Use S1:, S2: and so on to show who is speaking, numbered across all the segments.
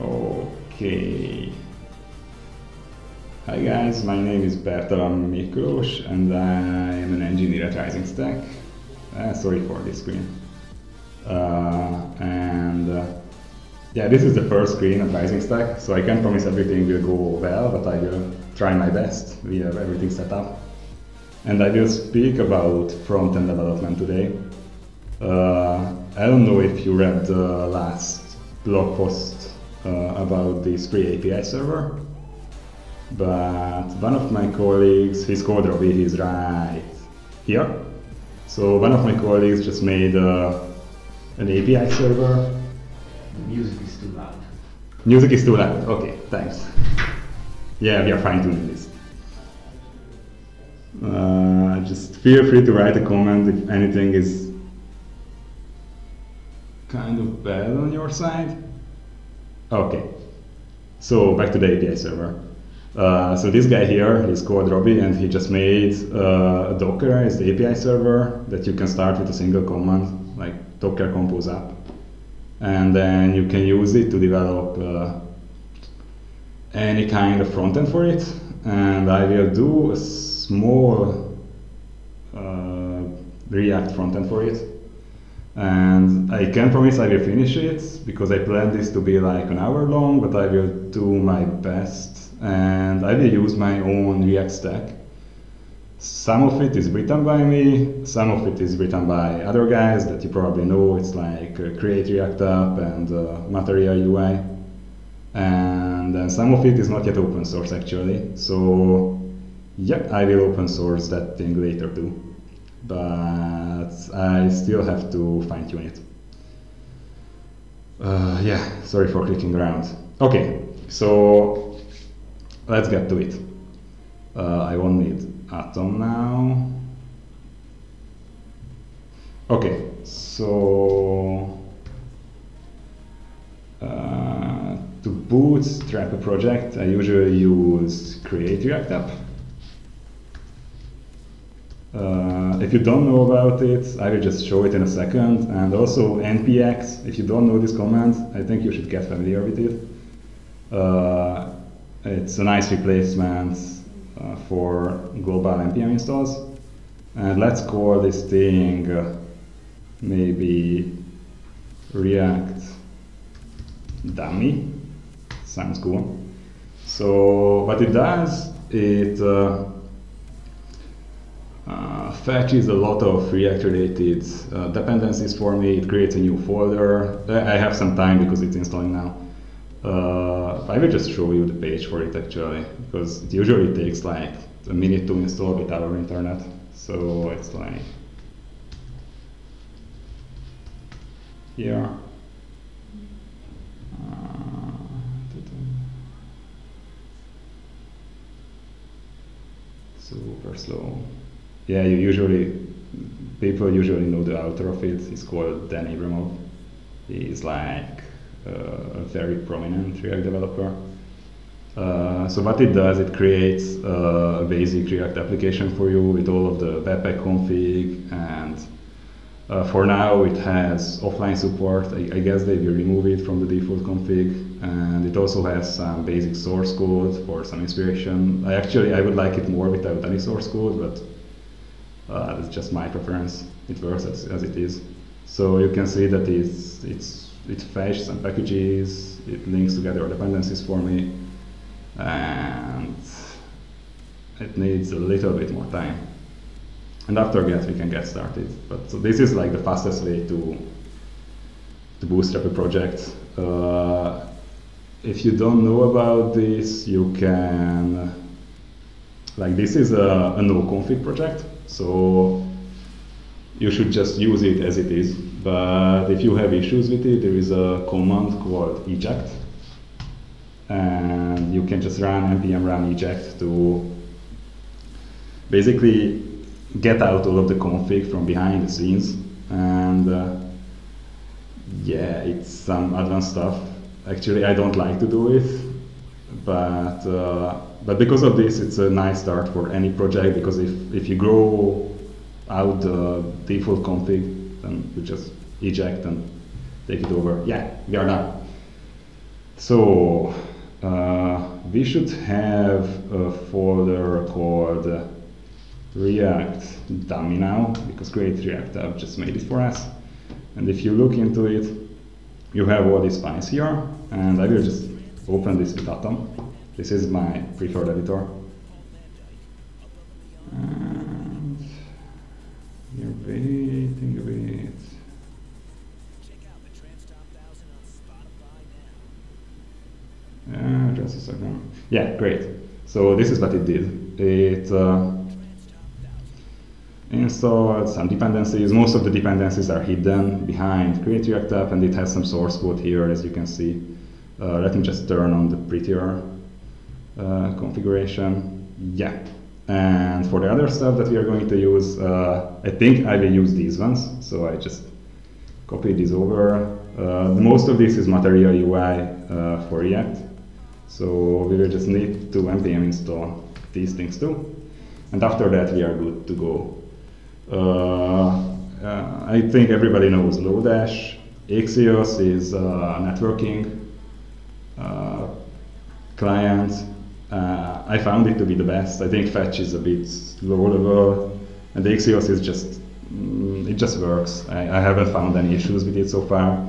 S1: Okay. Hi guys, my name is Bertalan Miklós and I am an engineer at RisingStack. Uh, sorry for this screen. Uh, and uh, yeah, this is the first screen of RisingStack, so I can't promise everything will go well, but I will try my best. We have everything set up. And I will speak about front-end development today. Uh, I don't know if you read the last blog post about this free API server, but one of my colleagues, he's called Robbie, he's right here. So one of my colleagues just made uh, an API server.
S2: The music is too loud.
S1: Music is too loud. Okay, thanks. Yeah, we are fine tuning this. Uh, just feel free to write a comment if anything is kind of bad on your side. Okay, so back to the API server. Uh, so this guy here is called Robbie and he just made uh, a Docker as the API server that you can start with a single command like Docker compose app. And then you can use it to develop uh, any kind of front end for it. And I will do a small uh, React front end for it. And I can promise I will finish it because I plan this to be like an hour long, but I will do my best and I will use my own React stack. Some of it is written by me, some of it is written by other guys that you probably know. It's like uh, Create React App and uh, Material UI. And then some of it is not yet open source actually. So yeah, I will open source that thing later too. But I still have to fine tune it. Uh, yeah, sorry for clicking around. Okay, so let's get to it. Uh, I won't need Atom now. Okay, so uh, to bootstrap a project, I usually use Create React App. Uh, if you don't know about it, I will just show it in a second. And also npx, if you don't know this command, I think you should get familiar with it. Uh, it's a nice replacement uh, for global npm installs. And let's call this thing uh, maybe React dummy. Sounds cool. So what it does, it uh, uh, fetches a lot of React-related uh, dependencies for me. It creates a new folder. I have some time because it's installing now. Uh, I will just show you the page for it actually, because it usually takes like a minute to install with our internet. So it's like here. Super slow. Yeah, you usually people usually know the author of it. It's called Dan Abramov. He's like uh, a very prominent React developer. Uh, so what it does, it creates uh, a basic React application for you with all of the Webpack config and uh, for now it has offline support. I, I, guess they will remove it from the default config and it also has some basic source code for some inspiration. I actually, I would like it more without any source code, but uh, that's just my preference. It works as, as it is. So you can see that it's, it's, it fetches some packages, it links together dependencies for me, and it needs a little bit more time. And after that, we can get started. But so this is like the fastest way to to bootstrap a project. Uh, if you don't know about this, you can like this is a, a no config project, so you should just use it as it is. But if you have issues with it, there is a command called eject, and you can just run npm run eject to basically get out all of the config from behind the scenes and uh, yeah it's some advanced stuff actually I don't like to do it but uh, but because of this it's a nice start for any project because if, if you grow out the default config then you just eject and take it over yeah we are done So uh, we should have a folder called React dummy now because Create React App just made it for us. And if you look into it, you have all these files here, and I will just open this with Atom. This is my preferred editor. And we're waiting a bit. Uh, just a second. Yeah, great. So this is what it did. It uh, installed some dependencies. Most of the dependencies are hidden behind Create React App, and it has some source code here, as you can see. Uh, let me just turn on the prettier configuration. Yeah. And for the other stuff that we are going to use, uh, I think I will use these ones. So I just copy this over. Uh, most of this is Material UI uh, for React. So we will just need to npm install these things too. And after that, we are good to go. Uh, uh, I think everybody knows Lodash. Axios is a networking uh, client. Uh, I found it to be the best. I think Fetch is a bit low level, and Axios is just mm, it just works. I, I haven't found any issues with it so far.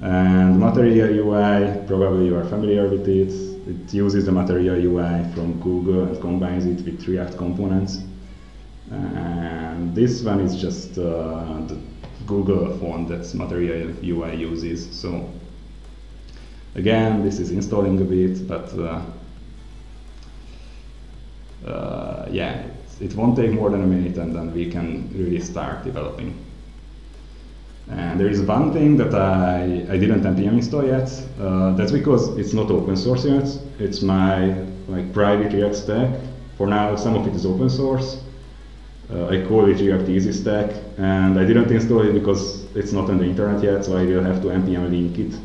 S1: And Material UI, probably you are familiar with it. It uses the Material UI from Google and combines it with React components. And this one is just uh, the Google font that Material UI uses. So again, this is installing a bit, but uh, uh, yeah, it won't take more than a minute and then we can really start developing. And there is one thing that I, I didn't npm install yet. Uh, that's because it's not open source yet. It's my like private React stack. For now, some of it is open source. Uh, I call it React Easy Stack, and I didn't install it because it's not on the internet yet, so I will have to npm link it.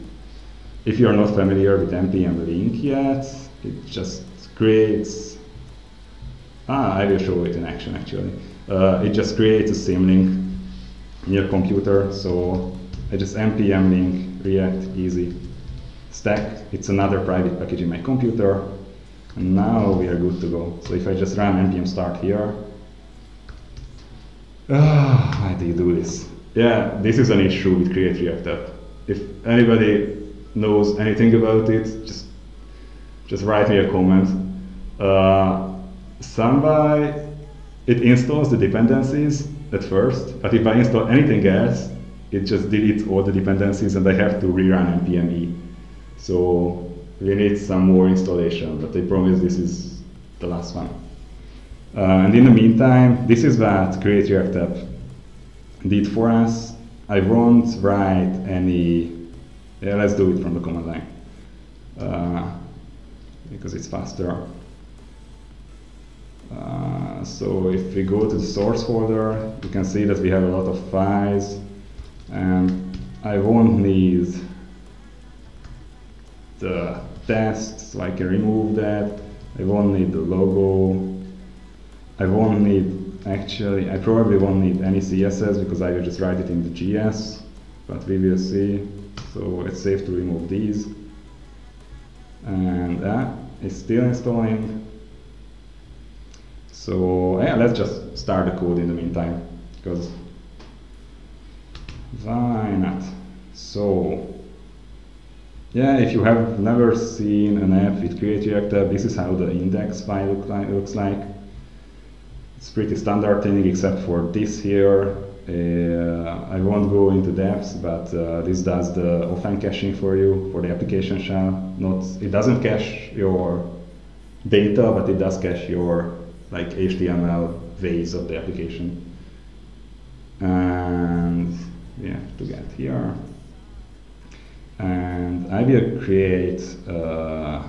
S1: If you are not familiar with npm link yet, it just creates. Ah, I will show it in action actually. Uh, it just creates a symlink in your computer. So I just npm link react easy stack. It's another private package in my computer. And now we are good to go. So if I just run npm start here, ah, why do you do this? Yeah, this is an issue with Create React App. If anybody knows anything about it, just just write me a comment. Uh, Somebody, it installs the dependencies at first, but if I install anything else, it just deletes all the dependencies and I have to rerun npm i. So we need some more installation, but I promise this is the last one. Uh, and in the meantime, this is what Create React App did for us. I won't write any, yeah, let's do it from the command line, uh, because it's faster. Uh, so if we go to the source folder, you can see that we have a lot of files, and I won't need the test, so I can remove that. I won't need the logo. I won't need, actually, I probably won't need any CSS because I will just write it in the JS, but we will see. So it's safe to remove these. And that is still installing. So yeah, let's just start the code in the meantime, because why not? So yeah, if you have never seen an app with Create React app, this is how the index file look like, looks like. It's pretty standard thing except for this here. Uh, I won't go into depths, but uh, this does the offline caching for you for the application shell. Not, it doesn't cache your data, but it does cache your like HTML ways of the application. And we have to get here. And I will create a uh,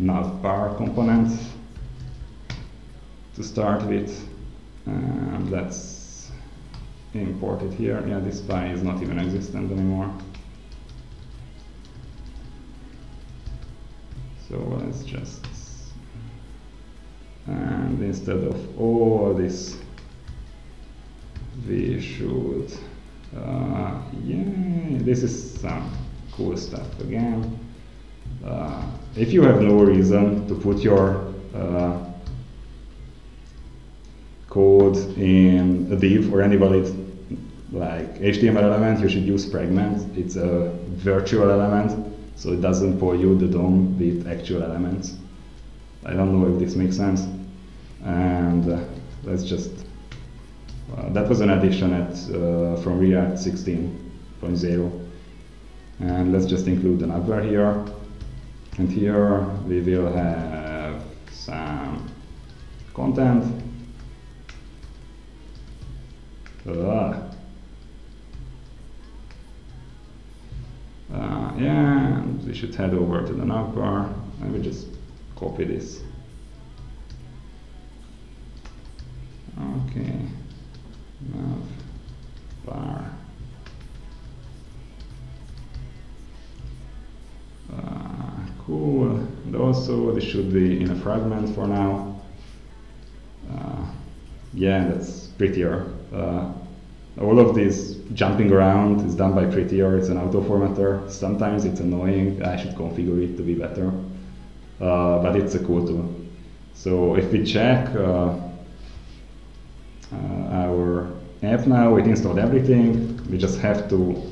S1: navbar component to start with. And let's import it here. Yeah, this file is not even existent anymore. So let's just and instead of all this we should uh, yeah this is some cool stuff again. Uh, if you have no reason to put your uh, code in a div or any valid like HTML element, you should use Fragment. It's a virtual element, so it doesn't pollute the DOM with actual elements. I don't know if this makes sense. And uh, let's just, uh, that was an addition at, uh, from React 16.0. And let's just include the navbar here. And here we will have some content. Uh, uh, yeah, we should head over to the navbar. Let me just copy this. Okay, nav bar. Uh, cool. And also, this should be in a fragment for now. Uh, yeah, that's prettier. Uh, all of this jumping around is done by Prettier. It's an auto formatter. Sometimes it's annoying. I should configure it to be better. But it's a cool tool. So if we check Uh, our app now, it installed everything. We just have to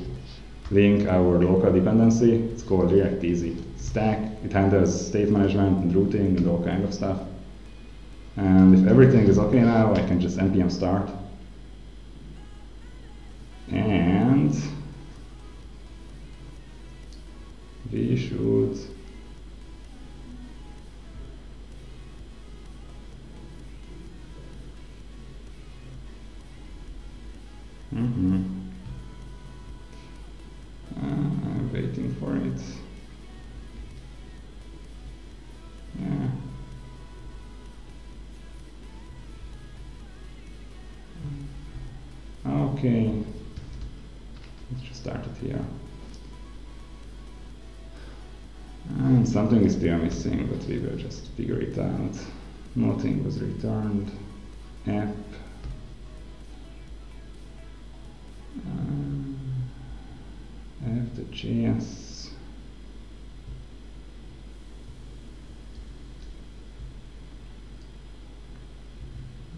S1: link our local dependency. It's called React Easy Stack. It handles state management and routing and all kind of stuff. And if everything is okay now, I can just npm start. And we should Mm-hmm. Uh, I'm waiting for it. Yeah. Okay. Let's just start it here. And something is still missing, but we will just figure it out. Nothing was returned. App. JS.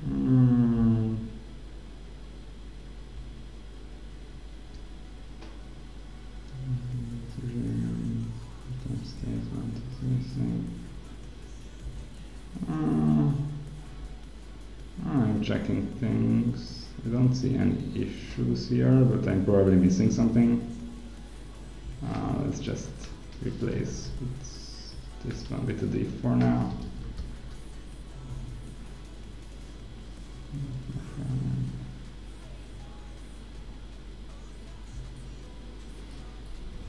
S1: Mm. Uh, I'm checking things. I don't see any issues here, but I'm probably missing something. Just replace this one with a div for now.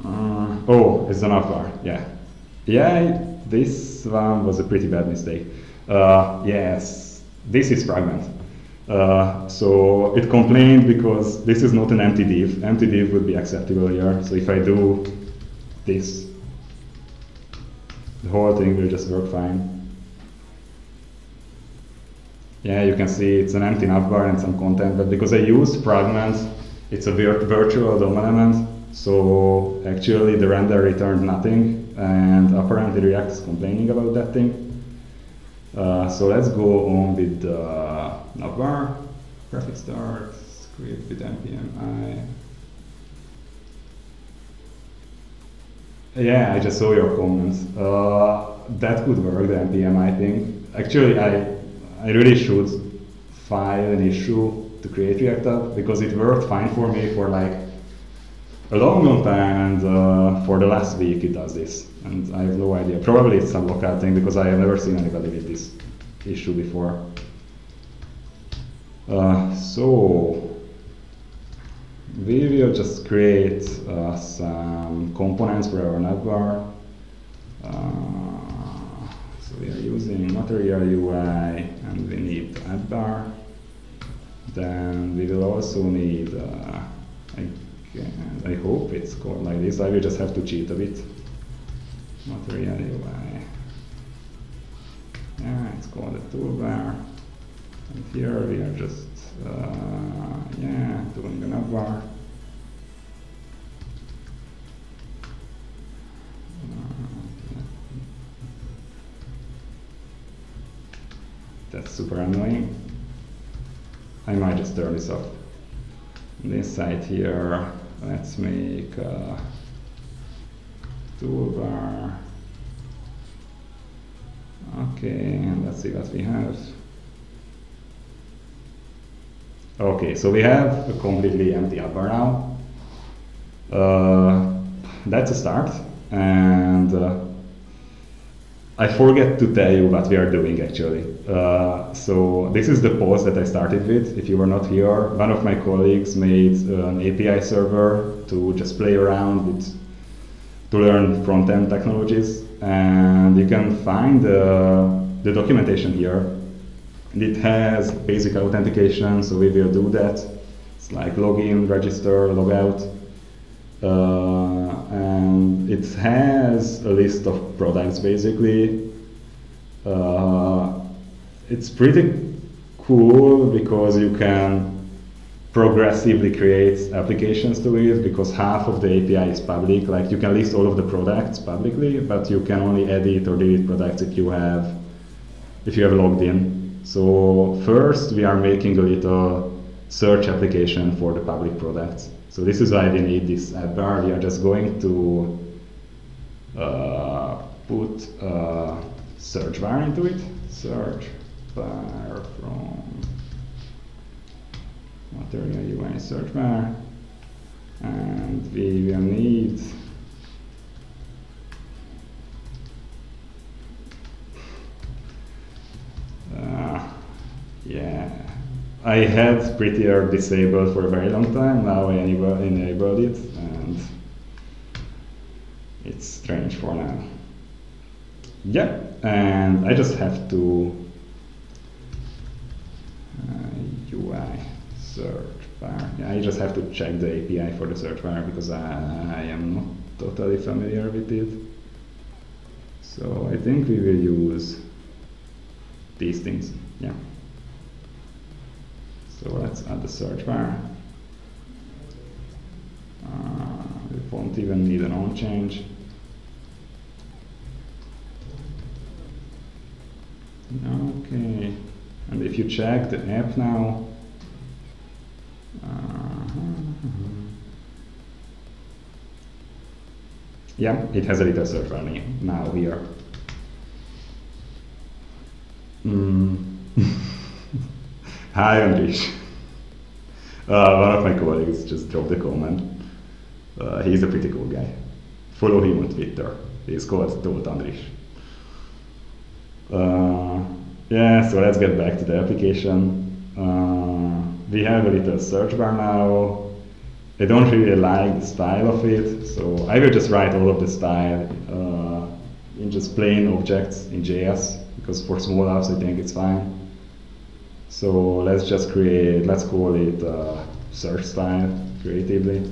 S1: Uh, oh, it's an bar. Yeah. Yeah, this one was a pretty bad mistake. Uh, yes, this is fragment. Uh, so it complained because this is not an empty div. Empty div would be acceptable here. So if I do this, the whole thing will just work fine. Yeah, you can see it's an empty navbar and some content, but because I used fragments, it's a vir virtual DOM element, so actually the render returned nothing, and apparently React is complaining about that thing. Uh, so let's go on with the navbar, graphic start, script with npm Yeah, I just saw your comments. Uh, that could work, the npm I think. Actually, I I really should file an issue to create React App because it worked fine for me for like a long, long time, and uh, for the last week it does this, and I have no idea. Probably it's some local thing because I have never seen anybody with this issue before. Uh, so we will just create uh, some components for our navbar. Uh, so we are using material UI and we need app bar. Then we will also need, uh, I, I hope it's called like this, I will just have to cheat a bit. Material UI. Yeah, it's called a toolbar. And here we are just, Eh, uh, yeah, turunkan apa? That's super annoying. I might just turn this off. This side here, let's make a toolbar. Okay, and let's see what we have. Okay, so we have a completely empty app bar now. Uh, that's a start, and uh, I forget to tell you what we are doing actually. Uh, so this is the post that I started with. If you were not here, one of my colleagues made an API server to just play around with, to learn front-end technologies, and you can find uh, the documentation here. It has basic authentication, so we will do that. It's like login, register, logout. Uh, and it has a list of products basically. Uh, it's pretty cool because you can progressively create applications to it because half of the API is public. Like you can list all of the products publicly, but you can only edit or delete products if you have if you have logged in. So first we are making a little search application for the public products. So this is why we need this app bar. We are just going to uh, put a search bar into it. Search bar from material UI search bar. And we will need uh, yeah I had prettier disabled for a very long time. Now I enabled it, and it's strange for now. Yeah, and I just have to uh, UI search bar. Yeah, I just have to check the API for the search bar because I, I am not totally familiar with it. So I think we will use these things. Yeah. So let's add the search bar. Uh, we won't even need an on change. Okay, and if you check the app now, uh yeah, it has a little search bar now here. Mm. Hi, Andrish. Uh, one of my colleagues just dropped a comment. Uh, he's a pretty cool guy. Follow him on Twitter. He's called Tolt Andrish. Uh, yeah, so let's get back to the application. Uh, we have a little search bar now. I don't really like the style of it, so I will just write all of the style uh, in just plain objects in JS, because for small apps I think it's fine. So let's just create, let's call it uh, search style creatively.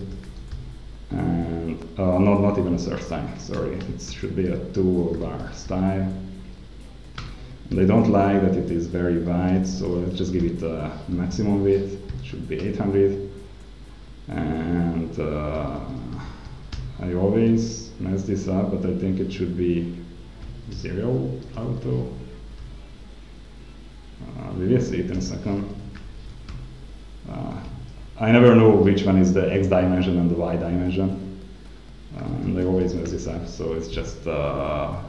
S1: And uh, not, not even a search style, sorry. It should be a toolbar style. And I don't like that it is very wide, so let's just give it a maximum width. It should be 800. And uh, I always mess this up, but I think it should be zero auto we will see it in a second. Uh, I never know which one is the x dimension and the y dimension. Uh, and I always mess this up, so it's just uh,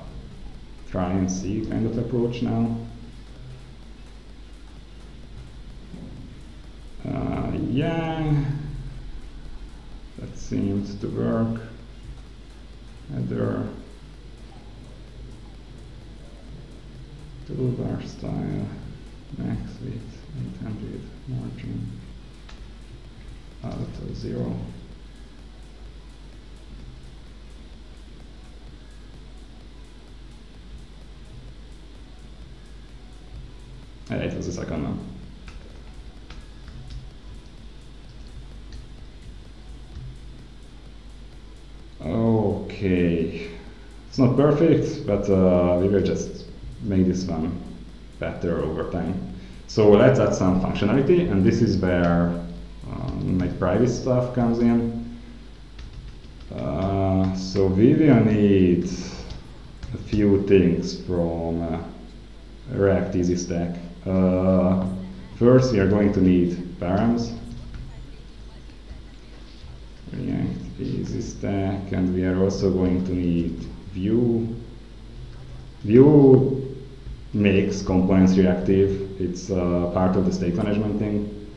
S1: try and see kind of approach now. Uh, yeah, that seems to work. Header, toolbar style max width 800 margin auto zero Yeah, it was a second now. Okay, it's not perfect, but uh, we will just make this one better over time. So let's add some functionality, and this is where um, my private stuff comes in. Uh, so we will need a few things from uh, React Easy Stack. Uh, first, we are going to need params. React easy stack, and we are also going to need view. Vue makes components reactive. It's uh, part of the state management thing.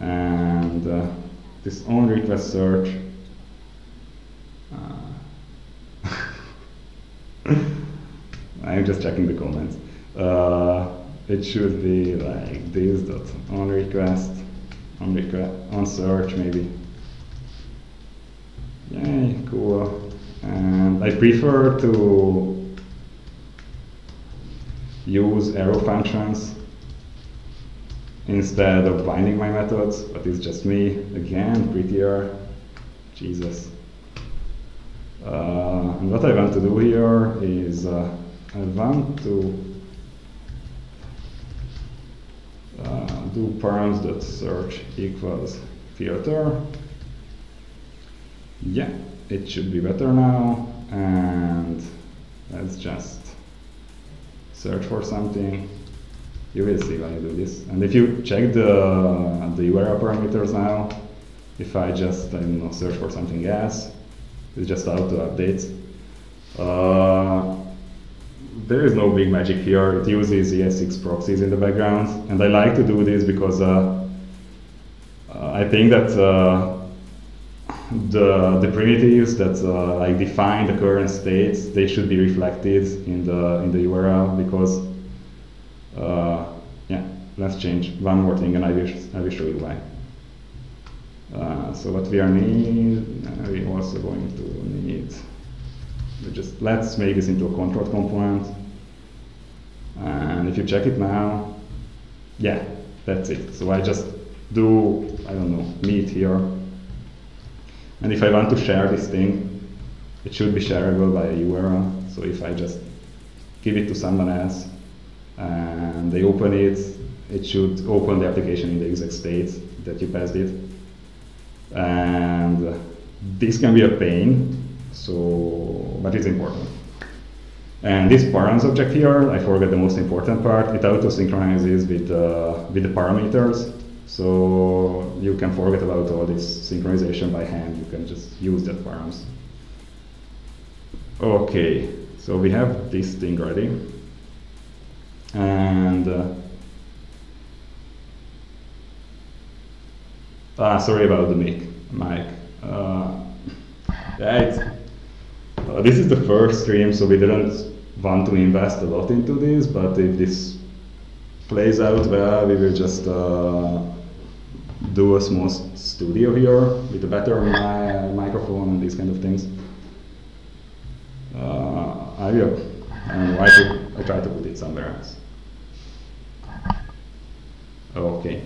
S1: And uh, this on request search. Uh, I'm just checking the comments. Uh, it should be like this dot on request, on request, on search maybe. Yay, cool. And I prefer to use arrow functions instead of binding my methods, but it's just me. Again, prettier. Jesus. Uh, and what I want to do here is uh, I want to uh, do params.search equals filter. Yeah, it should be better now. And let's just search for something. You will see when you do this. And if you check the, the URL parameters now, if I just I know, search for something else, it's just auto updates. Uh, there is no big magic here. It uses ES6 proxies in the background, and I like to do this because uh, uh, I think that uh, the the primitives that uh, like define the current states they should be reflected in the in the URL because uh, yeah. Let's change one more thing, and I will I will show you why. Uh, so what we are need, uh, we also going to need, just let's make this into a control component. And if you check it now, yeah, that's it. So I just do, I don't know, meet here. And if I want to share this thing, it should be shareable by a URL. So if I just give it to someone else and they open it, it should open the application in the exact state that you passed it and this can be a pain, so but it's important. And this params object here, I forgot the most important part. It auto synchronizes with uh, with the parameters, so you can forget about all this synchronization by hand. You can just use that params. Okay, so we have this thing ready, and. Uh, Ah, sorry about the mic. mic. Uh, yeah, uh, this is the first stream, so we didn't want to invest a lot into this, but if this plays out well, we will just uh, do a small studio here with a better mi microphone and these kind of things. Uh, I will. I, I, I try to put it somewhere else. Okay.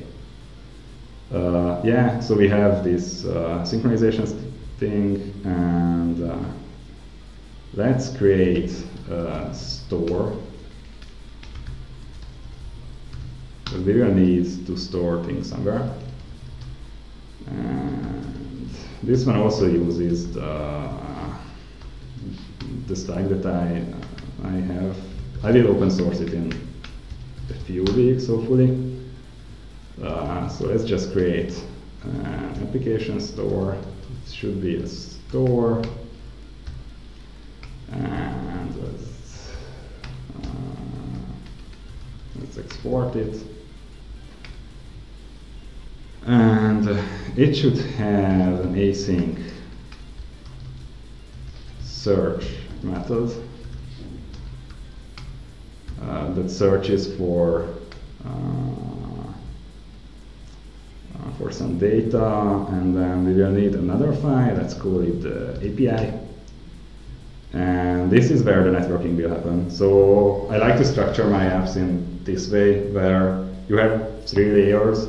S1: Uh, yeah, so we have this uh, synchronization thing, and uh, let's create a store. We will need to store things somewhere. And this one also uses the, the stack that I, I have. I will open source it in a few weeks, hopefully. Uh, so let's just create an application store. It should be a store. And let's, uh, let's export it. And it should have an async search method uh, that searches for uh, uh, for some data, and then we will need another file, let's call it the API. And this is where the networking will happen. So I like to structure my apps in this way, where you have three layers.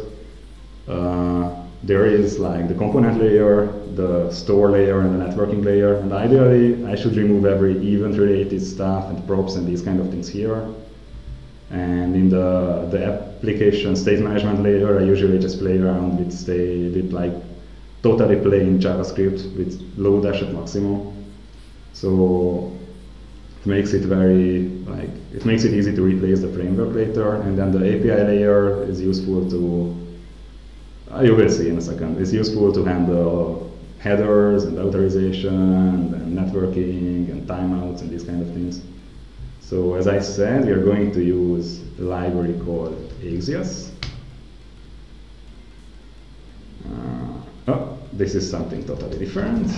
S1: Uh, there is like the component layer, the store layer, and the networking layer. And ideally, I should remove every event-related stuff and props and these kind of things here. And in the, the application state management layer, I usually just play around with state, with like totally plain JavaScript with lodash at maximum. So it makes it very like it makes it easy to replace the framework later, and then the API layer is useful to. You will see in a second. It's useful to handle headers and authorization and networking and timeouts and these kind of things. So as I said, we are going to use a library called Axios. Uh, oh, this is something totally different.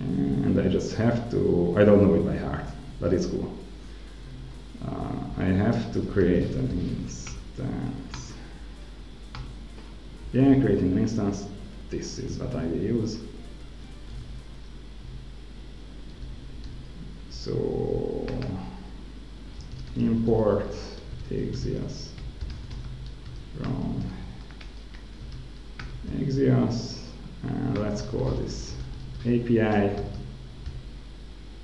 S1: And I just have to, I don't know it by heart, but it's cool. Uh, I have to create an instance. Yeah, creating an instance. This is what I will use. So import Axios from Axios and let's call this API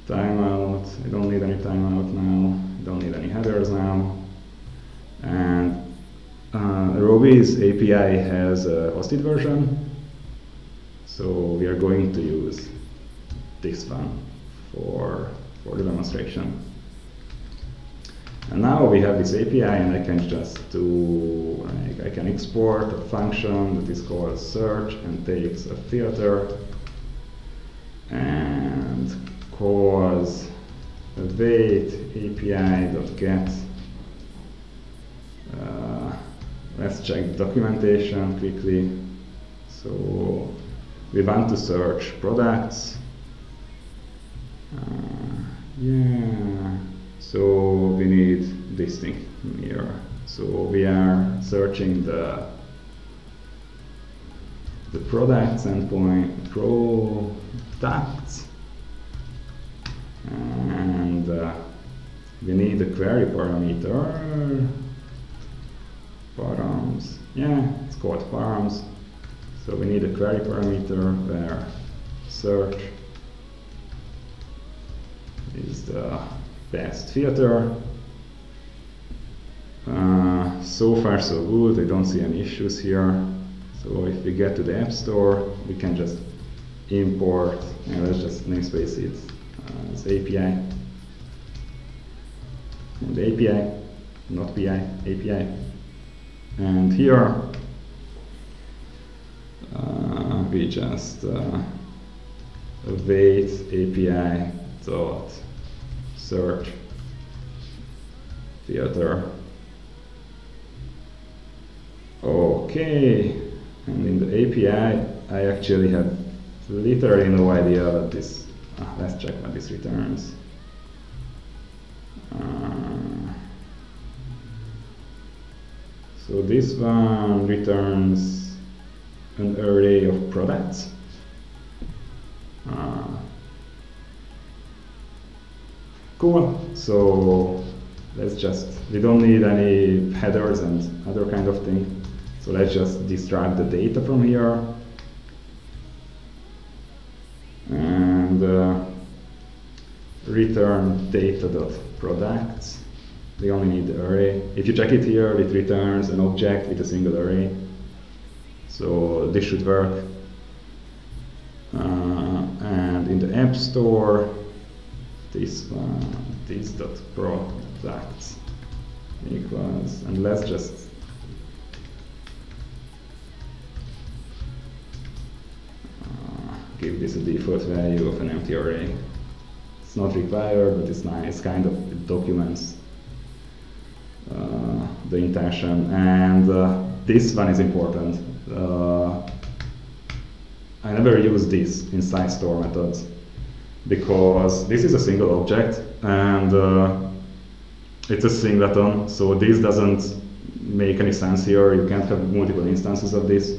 S1: timeout. I don't need any timeout now. I don't need any headers now. And uh, Robbie's API has a hosted version, so we are going to use this one for, for the demonstration. And now we have this API and I can just do, like, I can export a function that is called search and takes a filter and calls await api.get. Uh, let's check the documentation quickly. So we want to search products. Uh, yeah, so we need this thing here. So we are searching the the products endpoint products and uh, we need a query parameter params yeah it's called params so we need a query parameter where search is the best filter uh, so far so good. I don't see any issues here. So if we get to the App Store, we can just import, and let's just namespace it uh, as API. And API, not PI, API. And here, uh, we just uh, await API dot search filter. Okay, and in the API, I actually have literally no idea what this, uh, let's check what this returns. Uh, so this one returns an array of products. Uh, cool. So let's just, we don't need any headers and other kind of thing. So let's just distract the data from here. And uh, return data.products. We only need the array. If you check it here, it returns an object with a single array. So this should work. Uh, and in the App Store, this one, this dot products equals, and let's just give this a default value of an empty array. It's not required, but it's nice, kind of it documents uh, the intention. And uh, this one is important. Uh, I never use this in size store methods because this is a single object and uh, it's a singleton, so this doesn't make any sense here. You can't have multiple instances of this.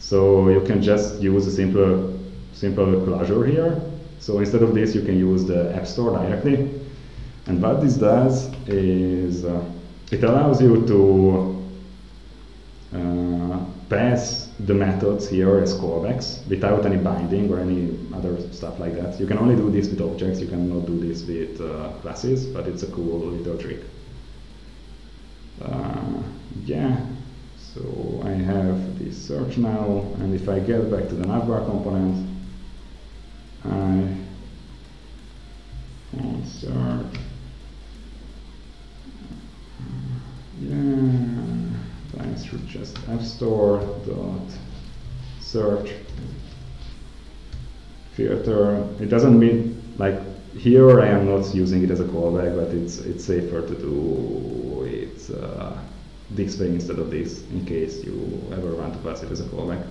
S1: So you can just use a simple simple closure here. So instead of this, you can use the App Store directly. And what this does is uh, it allows you to uh, pass the methods here as callbacks without any binding or any other stuff like that. You can only do this with objects, you cannot do this with uh, classes, but it's a cool little trick. Uh, yeah, so I have this search now, and if I get back to the navbar component, I search. Yeah, I should just app store dot search filter. It doesn't mean like here I am not using it as a callback, but it's it's safer to do it uh, this way instead of this in case you ever want to pass it as a callback.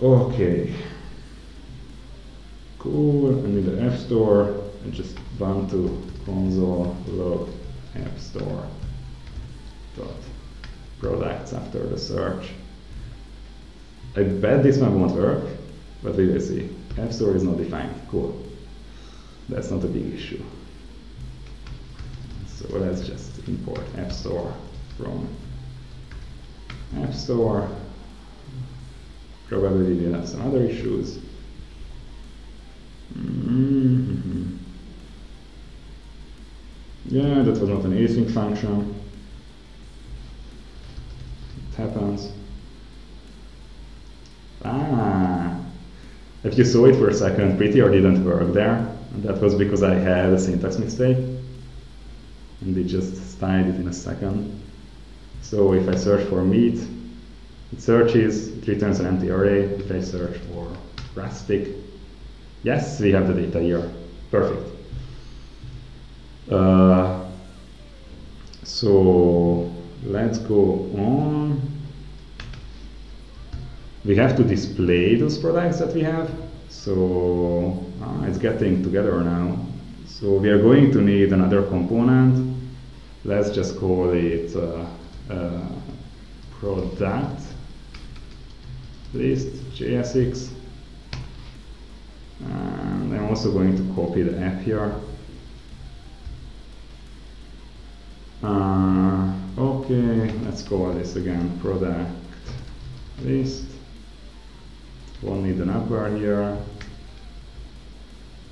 S1: Okay. Cool, and in the App Store, I just want to console log App Store dot products after the search. I bet this one won't work, but we will see. App Store is not defined. Cool. That's not a big issue. So let's just import App Store from App Store. Probably we'll have some other issues. Mm -hmm. Yeah, that was not an async function. It happens. Ah, if you saw it for a second, prettier didn't work there. And that was because I had a syntax mistake. And it just styled it in a second. So if I search for meat, it searches, it returns an empty array. If I search for rustic, yes, we have the data here. Perfect. Uh, so let's go on. We have to display those products that we have. So uh, it's getting together now. So we are going to need another component. Let's just call it uh, uh product list JSX. And I'm also going to copy the app here. Uh, okay, let's call this again product list. We'll need an app bar here.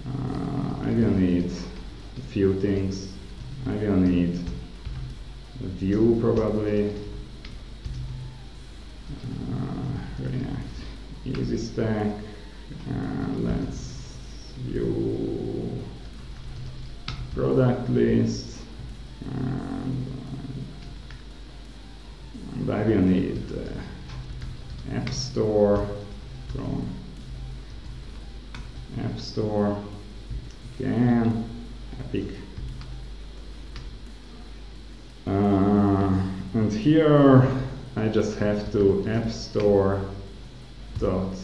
S1: Uh, I will need a few things. I will need a view probably. Uh, React easy stack. And let's view product list. And I need App Store from App Store again, Epic. Uh, and here I just have to App Store dot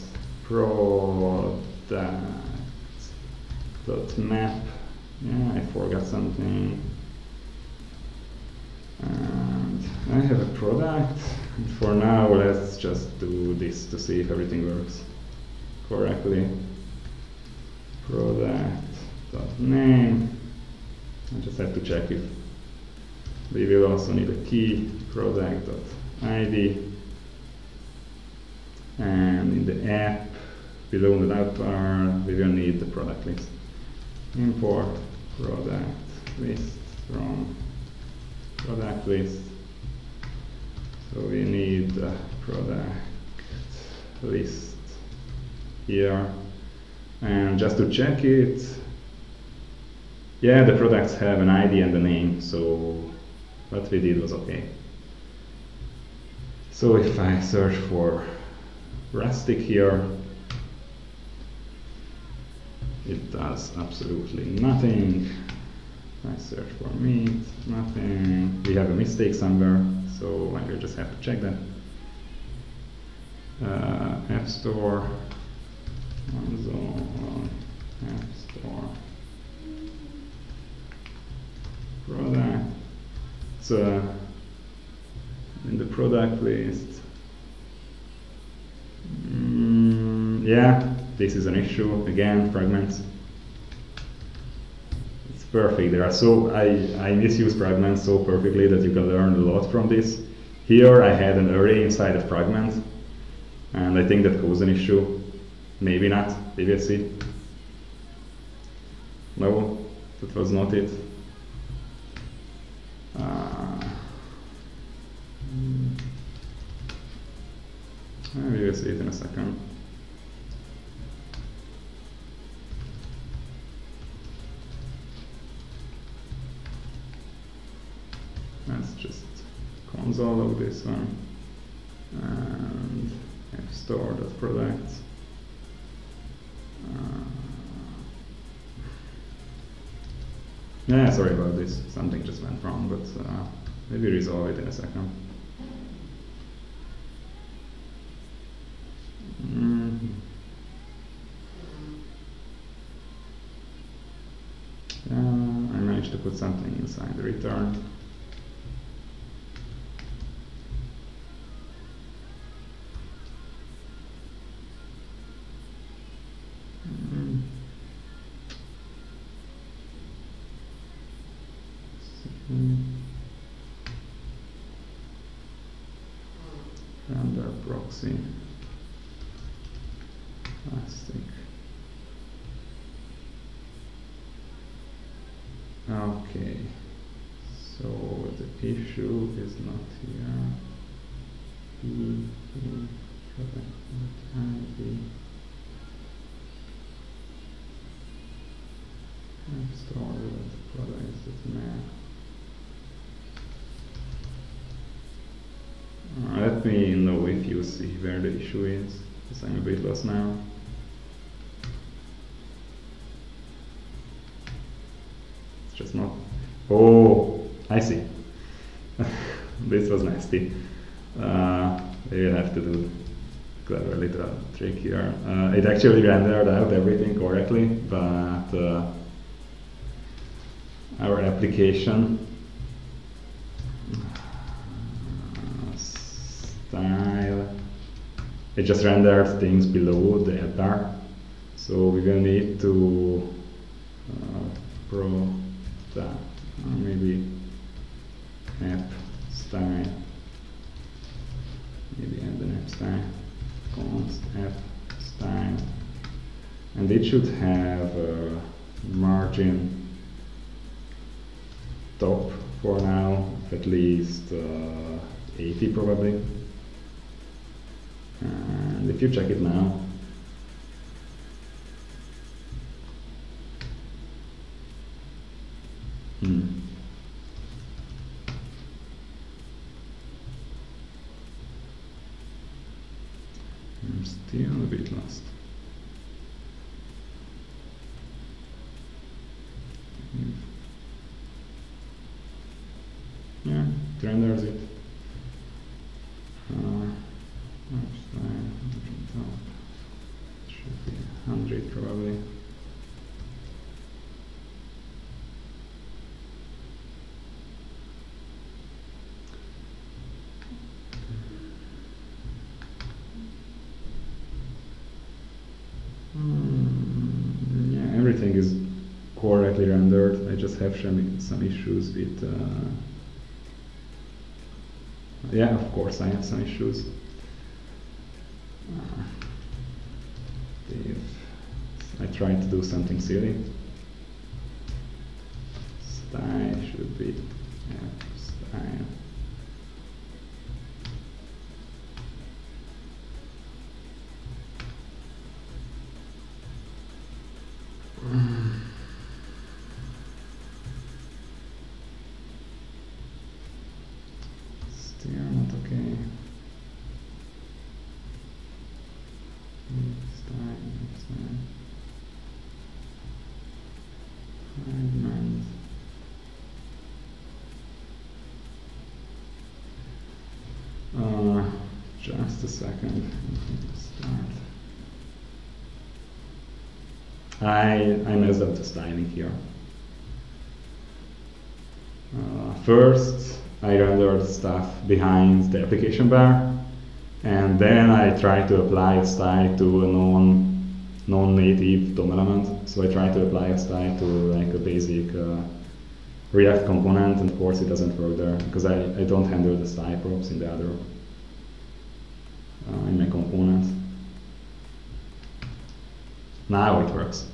S1: product dot map. Yeah, I forgot something. And I have a product. For now, let's just do this to see if everything works correctly. Product dot name. I just have to check if we will also need a key product dot id. And in the app, below the navbar, we will need the product list. Import product list from product list. So we need the product list here. And just to check it, yeah, the products have an ID and a name, so what we did was okay. So if I search for rustic here, it does absolutely nothing. I search for meat, nothing. We have a mistake somewhere, so I will just have to check that. Uh, App Store, Amazon, App Store, product. So in the product list, mm, yeah, this is an issue again. Fragments perfect. There are so I, I misuse fragments so perfectly that you can learn a lot from this. Here I had an array inside a fragment, and I think that caused an issue. Maybe not. We will see. No, that was not it. Uh, we see it in a second. This one. And app store that product Uh, yeah, sorry about this. Something just went wrong, but uh, maybe resolve it in a second. Mm. Uh, I managed to put something inside the return. Issue is not here. P, P, ID. Store that map. Uh, let me know if you see where the issue is, because I'm a bit lost now. Nasty. Uh, we will have to do clever little trick here. Uh, it actually rendered out everything correctly, but uh, our application uh, style it just rendered things below the bar so we will need to uh, pro that maybe app style maybe add an app style const app style and it should have a margin top for now, at least uh, 80 probably. And if you check it now, hmm. I'm still a bit lost. Hmm. Yeah, it renders it. Uh, should be 100 probably. Mm, yeah, everything is rendered. I just have some, some issues with. Uh, yeah, of course, I have some issues. Uh, if I try to do something silly, I I up the styling here. Uh, first, I rendered stuff behind the application bar, and then I tried to apply a style to a non non-native DOM element. So I tried to apply a style to like a basic uh, React component, and of course it doesn't work there because I, I don't handle the style props in the other uh, in my component. Now it works.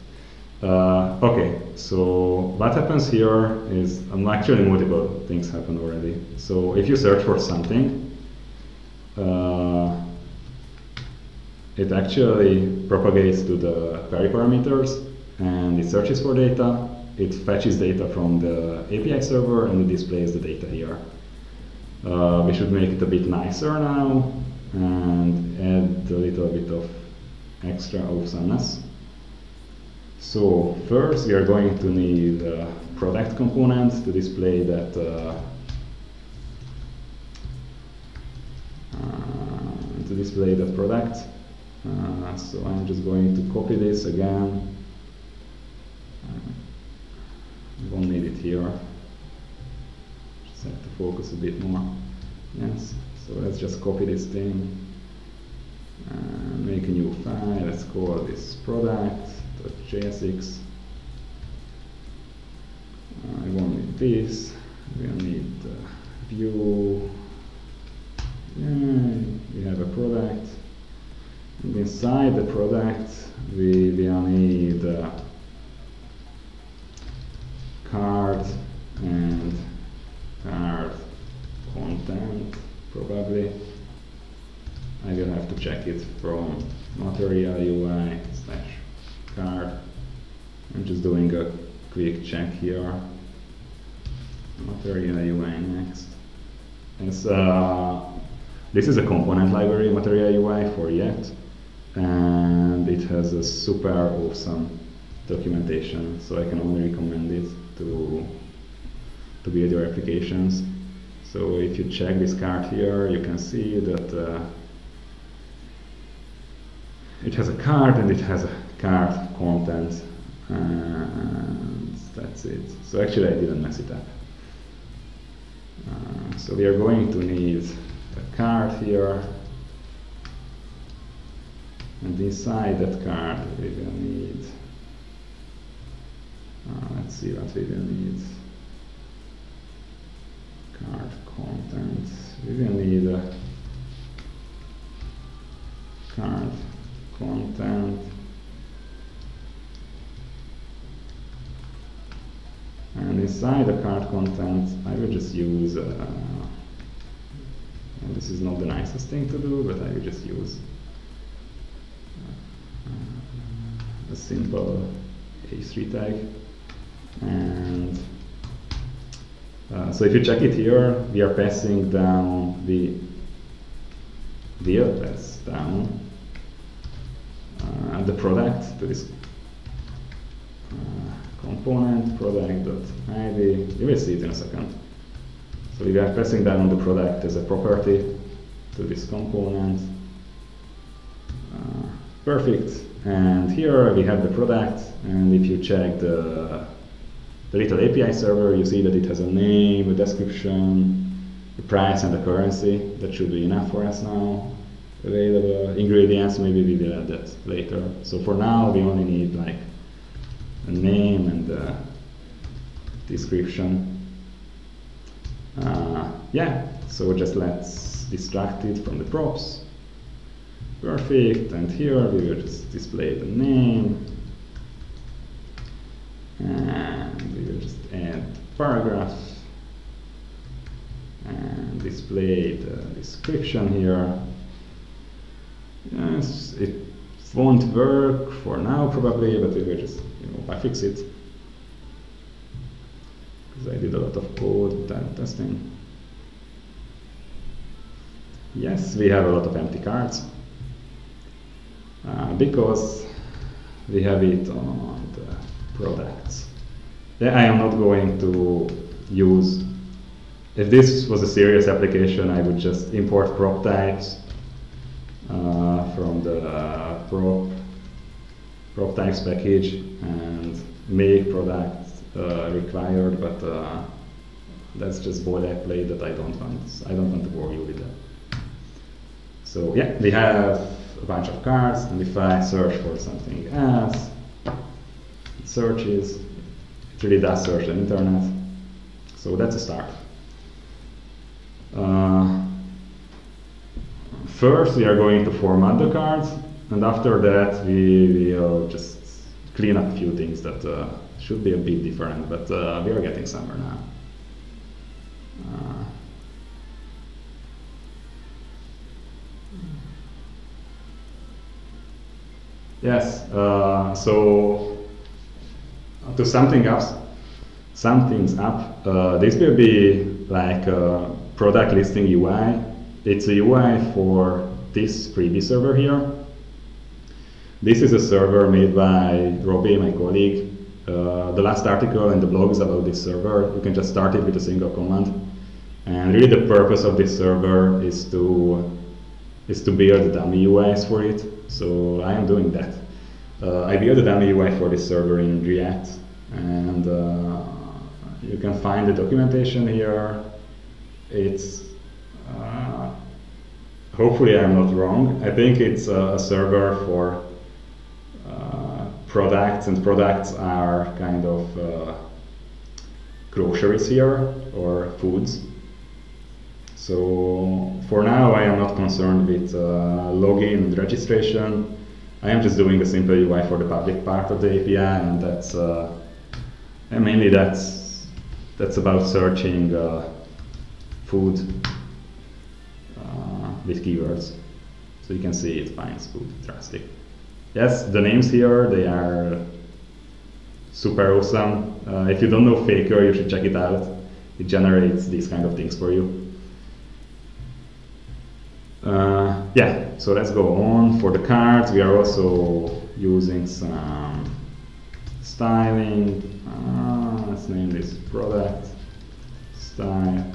S1: Uh, okay, so what happens here is um, actually multiple things happen already. So if you search for something, uh, it actually propagates to the query parameters and it searches for data. It fetches data from the API server and it displays the data here. Uh, we should make it a bit nicer now and add a little bit of extra awesomeness. So first we are going to need a product component to display that uh, uh, to display that product. Uh, so I'm just going to copy this again. Uh, I won't need it here. Just have to focus a bit more. Yes, so let's just copy this thing and make a new file. Let's call this product.jsx. Uh, I won't need this. We'll need uh, view. We have a product. And inside the product, we will need uh, card and card content probably. I will have to check it from material UI slash card. I'm just doing a quick check here. Material UI next. Yes, uh, this is a component library, Material UI for Yet, and it has a super awesome documentation, so I can only recommend it to to build your applications. So if you check this card here, you can see that uh, it has a card and it has a card content, and that's it. So actually I didn't mess it up. Uh, so we are going to need a card here, and inside that card we will need, uh, let's see what we will need card content. We will need a card content. And inside the card content, I will just use, uh, this is not the nicest thing to do, but I will just use uh, a simple H3 tag. And uh, so if you check it here, we are passing down the will pass down uh, the product to this uh, component product.id. You will see it in a second. So we are passing down on the product as a property to this component. Uh, perfect. And here we have the product, and if you check the the little API server, you see that it has a name, a description, the price and the currency. That should be enough for us now. Available ingredients, maybe we will add that later. So for now, we only need like name and a description. Uh, yeah, so just let's distract it from the props. Perfect, and here we will just display the name, and we will just add paragraph and display the description here. Yes, it won't work for now probably, but we will just, I fix it. Because I did a lot of code testing. Yes, we have a lot of empty cards. Uh, because we have it on the products. Yeah, I am not going to use, if this was a serious application, I would just import prop types uh, from the uh, prop, prop types package and make products uh, required, but uh, that's just boilerplate that I don't want. I don't want to bore you with that. So yeah, we have a bunch of cards, and if I search for something else, it searches. It really does search the internet. So that's a start. Uh, first, we are going to format the cards, and after that, we will just clean up a few things that uh, should be a bit different, but uh, we are getting somewhere now. Uh, yes, uh, so to sum things up. Uh, this will be like a product listing UI. It's a UI for this freebie server here. This is a server made by Robbie, my colleague. Uh, the last article in the blog is about this server. You can just start it with a single command. And really the purpose of this server is to is to build dummy UIs for it. So I am doing that. Uh, I built a dummy UI for this server in React, and uh, you can find the documentation here. It's uh, hopefully I'm not wrong. I think it's a, server for products, and products are kind of uh, groceries here or foods. So for now, I am not concerned with uh, login and registration. I am just doing a simple UI for the public part of the API, and that's uh, and mainly that's that's about searching uh, food uh, with keywords. So you can see it finds food drastic. Yes, the names here they are super awesome. Uh, if you don't know Faker, you should check it out. It generates these kind of things for you. Uh, yeah, so let's go on. For the cards, we are also using some styling. Uh, let's name this product style.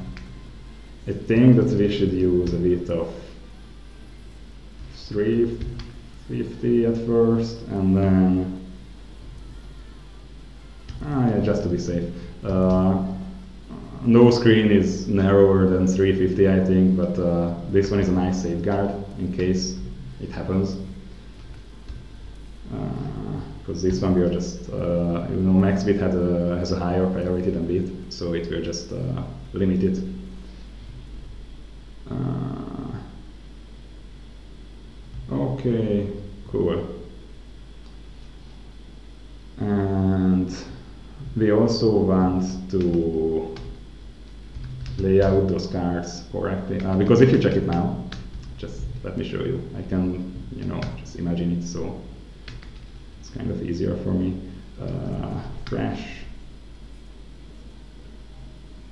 S1: I think that we should use a bit of 350 at first, and then ah, yeah, just to be safe. Uh, no screen is narrower than 350 I think, but uh, this one is a nice safeguard in case it happens. Because uh, this one we are just, uh, you know, max width had a, has a higher priority than bit, so it will just uh, limit it. Okay, cool. And we also want to lay out those cards correctly. Uh, because if you check it now, just let me show you. I can, you know, just imagine it so it's kind of easier for me. Uh, fresh.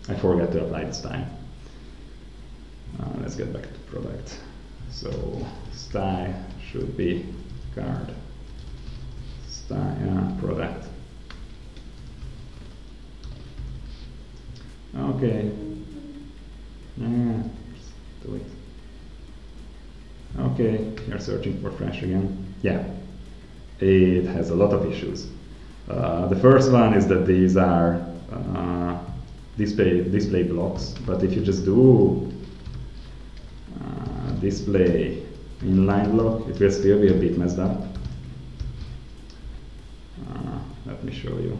S1: I forgot to apply this time. Uh, let's get back to product. So style should be card. Style, product. Okay, yeah, do it. Okay, you're searching for Fresh again. Yeah, it has a lot of issues. Uh, the first one is that these are uh, display display blocks, but if you just do uh, display inline block, it will still be a bit messed up. Uh, let me show you.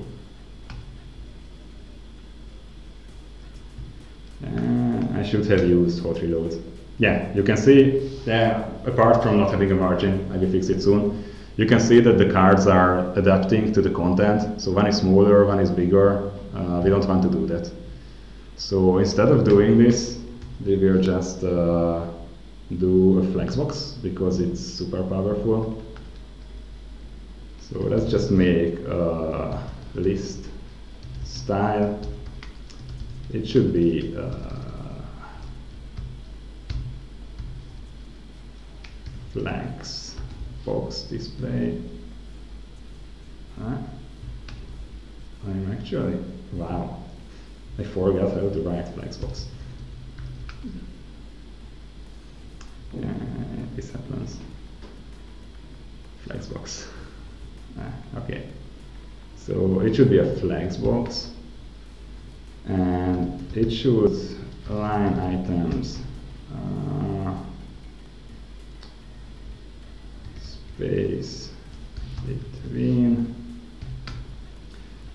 S1: I should have used hot reload. Yeah, you can see, yeah, apart from not having a margin, I will fix it soon, you can see that the cards are adapting to the content. So one is smaller, one is bigger. Uh, we don't want to do that. So instead of doing this, we will just uh, do a flexbox because it's super powerful. So let's just make a list style. It should be uh, flex box display. Huh? I'm actually, wow, I forgot how to write flexbox. Yeah, this happens. Flexbox. Ah, okay. So it should be a flexbox and it should align items uh, space between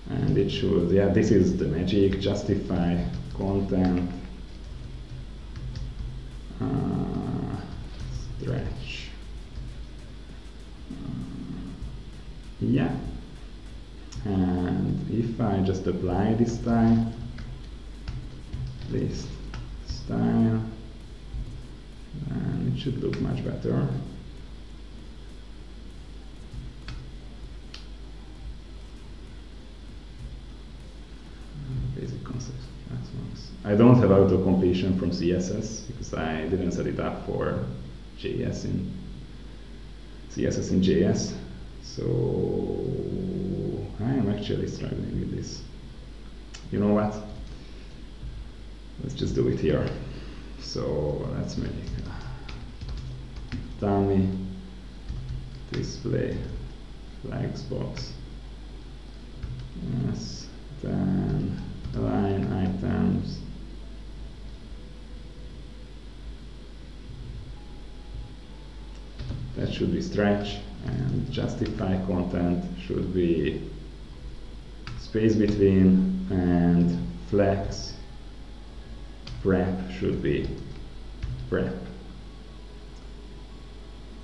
S1: and it should yeah this is the magic justify content just apply this style this style and it should look much better basic concepts. I don't have auto completion from CSS because I didn't set it up for JS in CSS in JS. So I am actually struggling with this. You know what? Let's just do it here. So let's make dummy display flex box. Yes, then align items. That should be stretch and justify content should be space between and flex wrap should be wrap.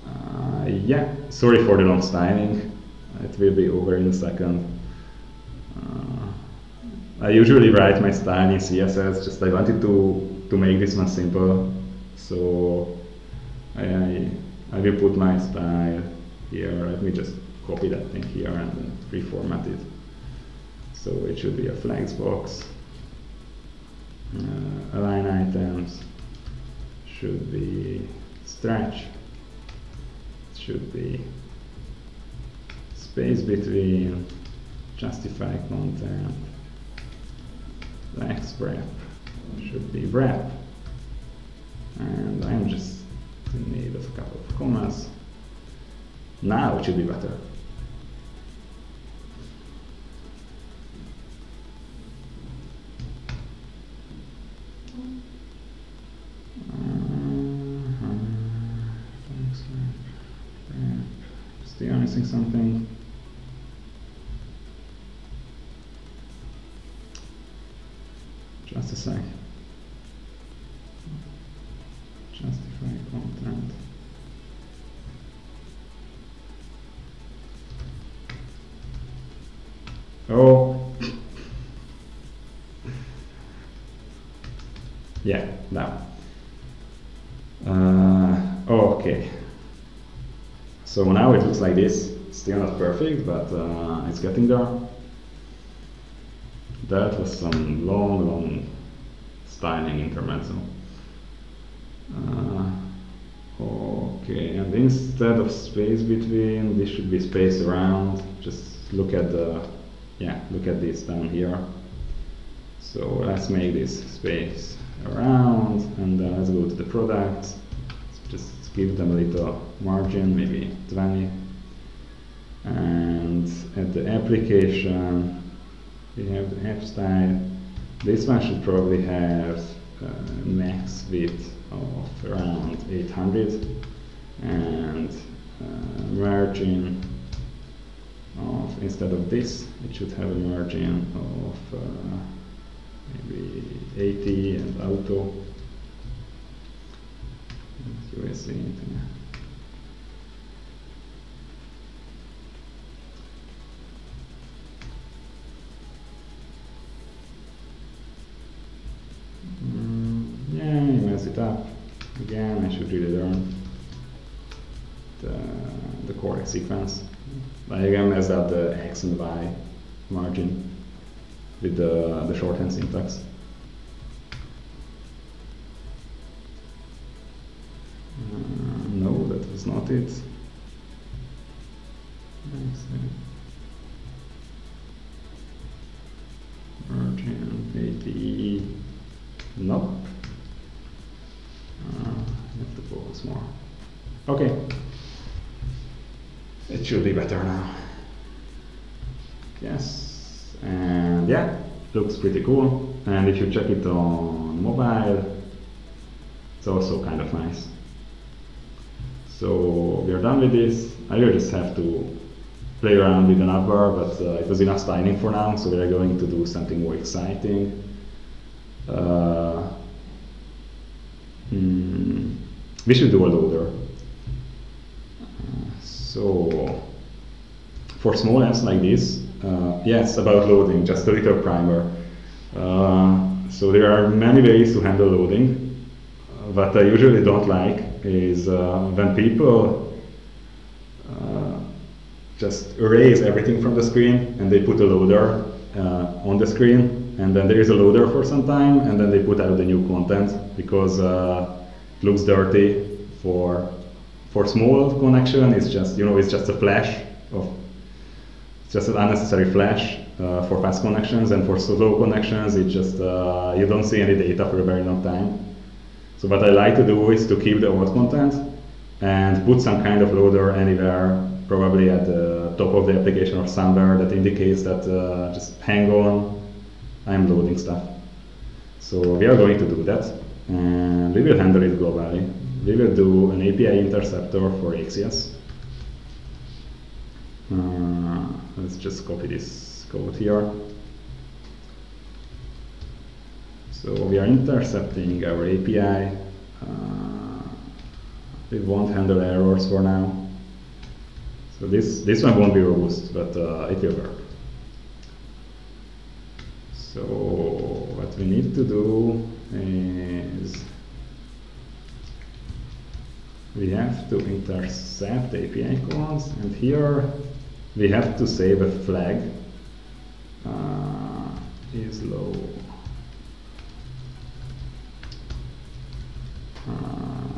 S1: Uh, yeah, sorry for the long styling. It will be over in a second. Uh, I usually write my style in CSS, just I wanted to, to make this one simple. So I, I, will put my style here. Let me just copy that thing here and reformat it. So it should be a flex box. Uh, align items should be stretch. Should be space between justify content. Flex wrap should be wrap. And I'm just in need of a couple of commas. Now it should be better. Missing something. Just a sec. Justify content. Oh. yeah, now. Uh, okay. So now it looks like this. Still not perfect, but uh, it's getting there. That was some long, long styling intermezzo. Uh, okay, and instead of space between, this should be space around. Just look at the, yeah, look at this down here. So let's make this space around, and then let's go to the products. Just give them a little margin, maybe 20. And at the application, we have the app style. This one should probably have uh, max width of around 800 and uh, margin of instead of this it should have a margin of uh, maybe 80 and auto USC internet. Mm, you mess it up. Again, I should really learn the, the correct sequence. I again messed up the X and Y margin with the, the shorthand syntax. Uh, no, that was not it. Margin 80. Nope. Uh, have to focus more. Okay. It should be better now. Yes. And yeah, looks pretty cool. And if you check it on mobile, it's also kind of nice. So we are done with this. I will just have to play around with the navbar, but uh, it was enough styling for now, so we are going to do something more exciting. Uh, hmm, we should do a loader. Uh, so for small apps like this, uh, yes, about loading, just a little primer. Uh, so there are many ways to handle loading. Uh, what I usually don't like is uh, when people uh, just erase everything from the screen and they put a loader on the screen and then there is a loader for some time, and then they put out the new content because uh, it looks dirty for for small connection. It's just you know it's just a flash of it's just an unnecessary flash uh, for fast connections, and for slow connections, it just uh, you don't see any data for a very long time. So what I like to do is to keep the old content and put some kind of loader anywhere, probably at the top of the application or somewhere that indicates that uh, just hang on, I'm loading stuff. So we are going to do that, and we will handle it globally. We will do an API interceptor for Axios. Uh, let's just copy this code here. So we are intercepting our API. Uh, we won't handle errors for now. So this, this one won't be robust, but uh, it will work. So what we need to do is we have to intercept the API calls, and here we have to save a flag uh, is low. Uh,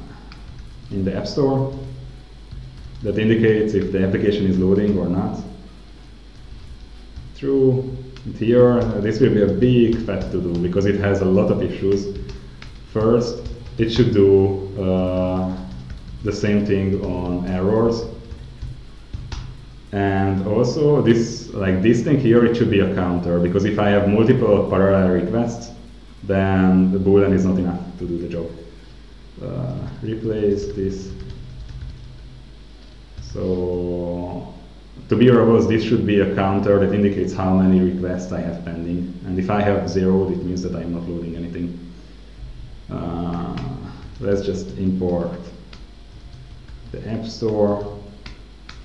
S1: in the App Store that indicates if the application is loading or not. True. Here, this will be a big fat to do because it has a lot of issues. First, it should do uh, the same thing on errors. And also, this like this thing here, it should be a counter because if I have multiple parallel requests, then the boolean is not enough to do the job uh, replace this. So to be robust, this should be a counter that indicates how many requests I have pending. And if I have zero, it means that I'm not loading anything. Uh, let's just import the App Store,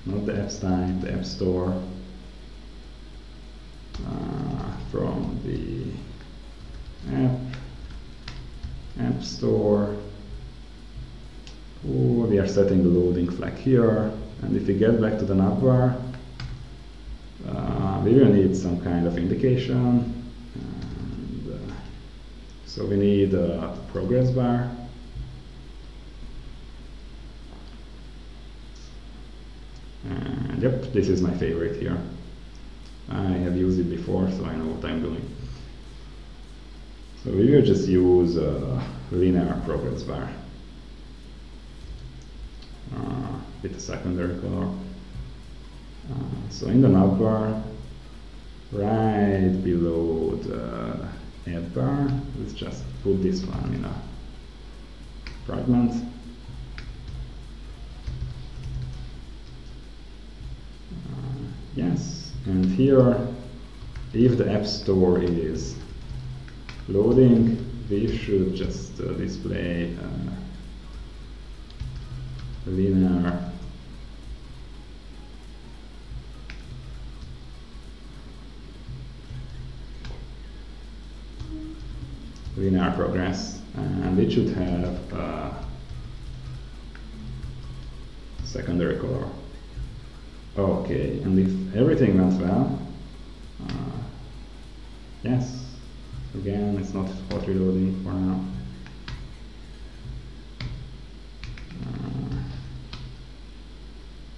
S1: not the Epstein, the App Store uh, from the app, App Store. Oh, we are setting the loading flag here. And if we get back to the navbar, we will need some kind of indication. And, uh, so we need a progress bar. And yep, this is my favorite here. I have used it before, so I know what I'm doing. So we will just use a linear progress bar uh, with a secondary color. Uh, so in the navbar, right below the app bar, let's just put this one in a fragment. Uh, yes, and here, if the App Store is loading, we should just uh, display uh, linear linear progress and it should have a secondary color. Okay, and if everything went well, uh, yes, again it's not hot reloading for now.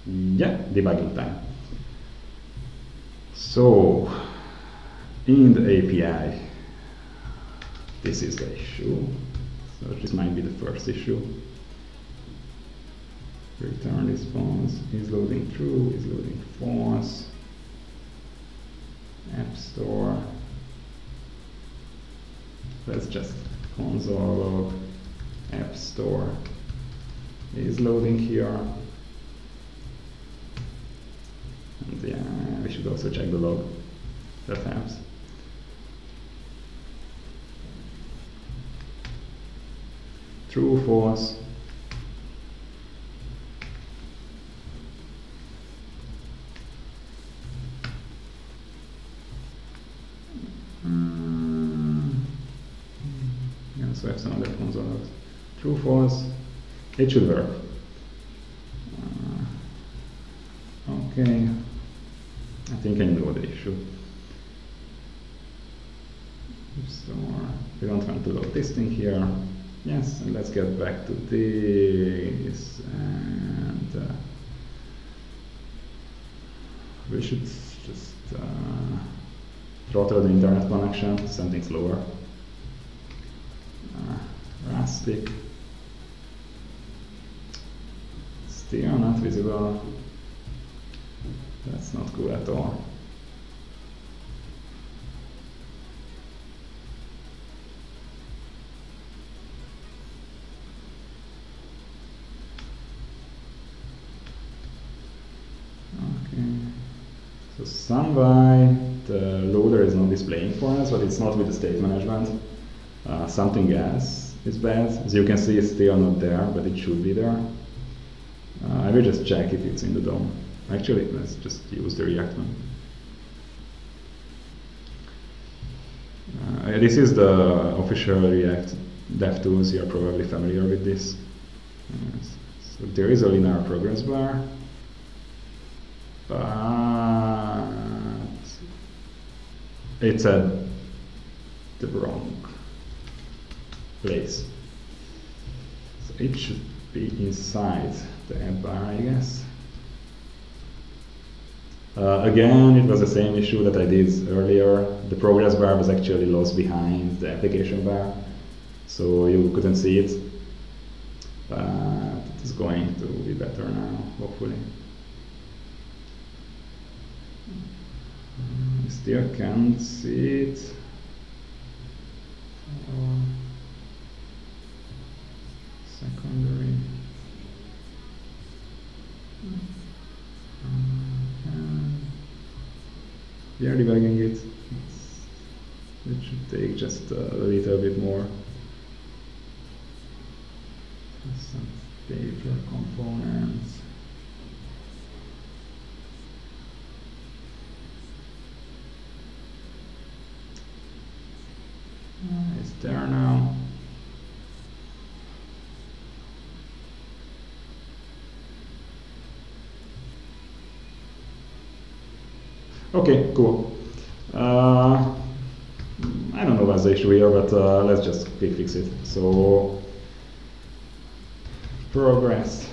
S1: yeah, debugging time. So, in the API, this is the issue. So this might be the first issue. Return response is loading true, is loading false. App Store. Let's just console log App Store is loading here. And yeah, we should also check the log. That helps. True, false. Mm. Yeah, so I have some other console True, false. It should work. Uh, okay. I think I know the issue. store. We don't want to load this thing here. Yes, and let's get back to this and uh, we should just uh, throttle the internet connection, something slower. Uh. Still not visible. That's not cool at all. So Sunby, the loader is not displaying for us, but it's not with the state management. Uh, something else is bad. As you can see, it's still not there, but it should be there. Uh, I will just check if it's in the DOM. Actually, let's just use the React one. Uh, this is the official React DevTools. You are probably familiar with this. Yes. So there is a linear progress bar, but it's at the wrong place. So it should be inside the app bar, I guess. Uh, again, it was the same issue that I did earlier. The progress bar was actually lost behind the application bar, so you couldn't see it. But it's going to be better now, hopefully. I still can't see it. Uh, secondary. We are debugging it. It should take just a little bit more. Some paper components. Uh, it's there now. Okay, cool. Uh, I don't know what's the issue here, but uh, let's just quick fix it. So, progress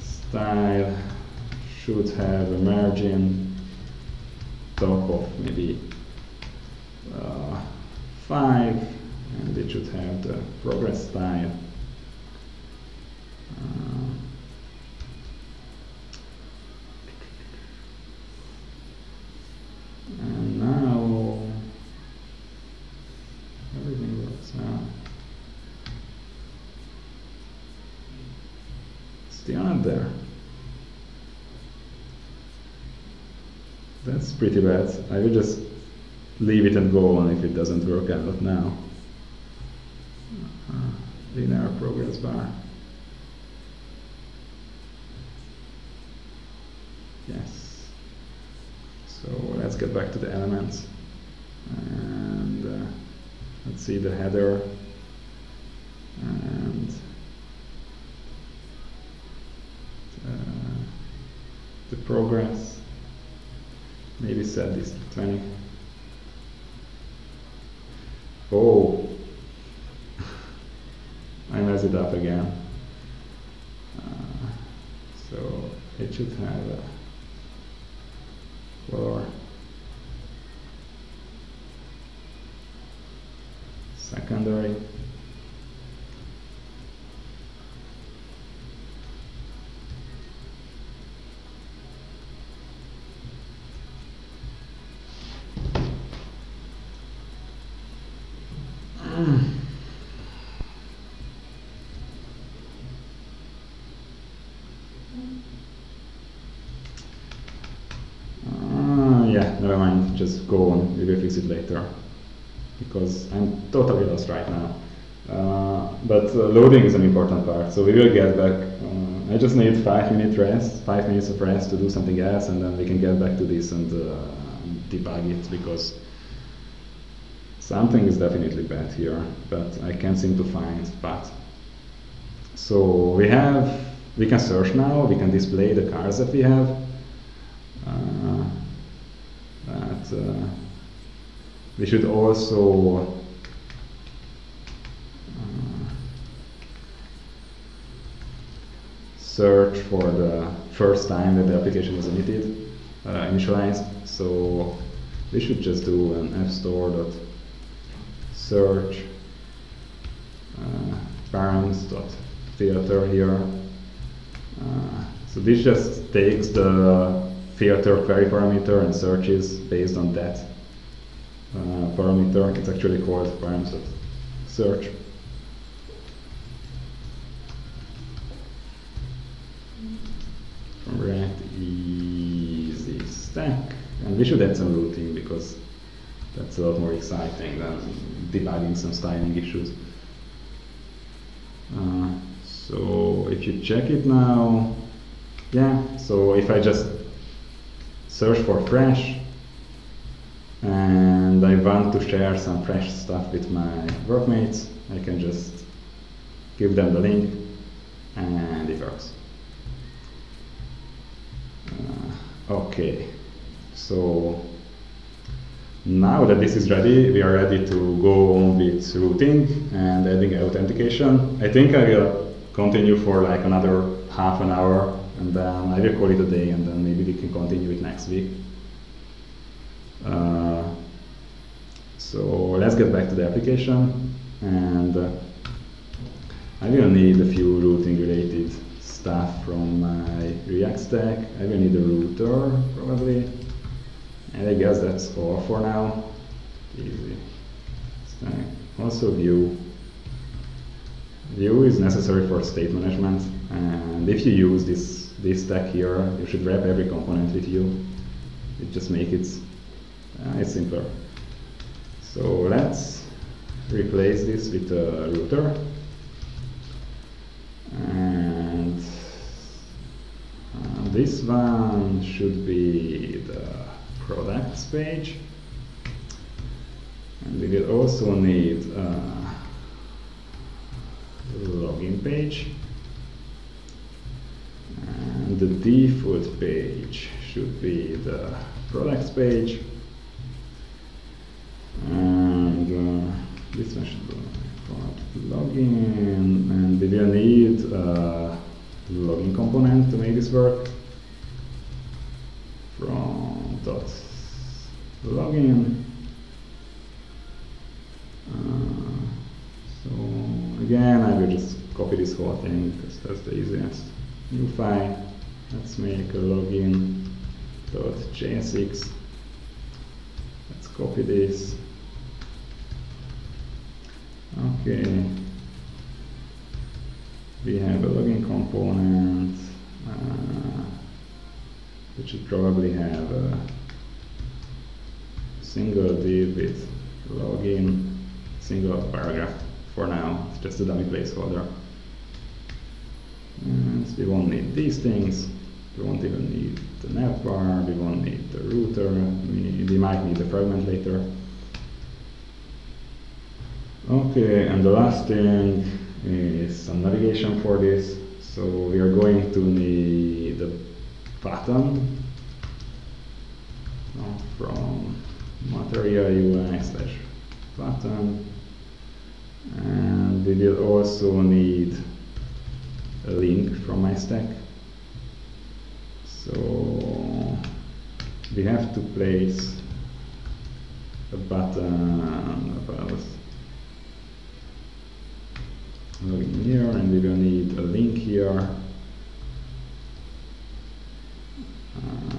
S1: style should have a margin top of maybe uh, 5 and it should have the progress style pretty bad I will just leave it and go on if it doesn't work out now. Uh, linear progress bar. Yes. So let's get back to the elements. And uh, let's see the header. And uh, the progress. Maybe set this 20. Oh, I messed it up again. Uh, so it should have never mind. Just go on. We will fix it later because I'm totally lost right now. Uh, but uh, loading is an important part, so we will get back. Uh, I just need five minute rest, five minutes of rest to do something else, and then we can get back to this and uh, debug it because something is definitely bad here, but I can't seem to find path. So we have, we can search now, we can display the cars that we have. uh, we should also uh, search for the first time that the application was emitted, uh, initialized. So we should just do an fstore.search uh, parents.theater here. Uh, so this just takes the filter query parameter and searches based on that uh, parameter. It's actually called params.search. From React Easy Stack. And we should add some routing because that's a lot more exciting than debugging some styling issues. Uh, so if you check it now, yeah, so if I just search for fresh and I want to share some fresh stuff with my workmates, I can just give them the link and it works. Uh, okay, so now that this is ready, we are ready to go on with routing and adding authentication. I think I will continue for like another half an hour and then I will call it a day and then maybe we can continue it next week. Uh, so let's get back to the application and uh, I will need a few routing related stuff from my React stack. I will need a router probably and I guess that's all for now. Easy. Stack. Also view. Vue is necessary for state management and if you use this, this stack here, you should wrap every component with you. It just makes it uh, simpler. So let's replace this with a router. And uh, this one should be the products page. And we will also need a login page. And the default page should be the products page. And uh, this one should be login. And we will need a login component to make this work. From dot login. Uh, so again, I will just copy this whole thing because that's the easiest. New file. Let's make a login dot jsx. Let's copy this. Okay. We have a login component. Uh, which should probably have a single div with login, single paragraph for now. It's just a dummy placeholder. And we won't need these things. We won't even need the navbar. We won't need the router. We, we might need the fragment later. Okay, and the last thing is some navigation for this. So we are going to need the button from material UI slash button and we will also need a link from my stack. So we have to place a button about login here and we will need a link here. Uh,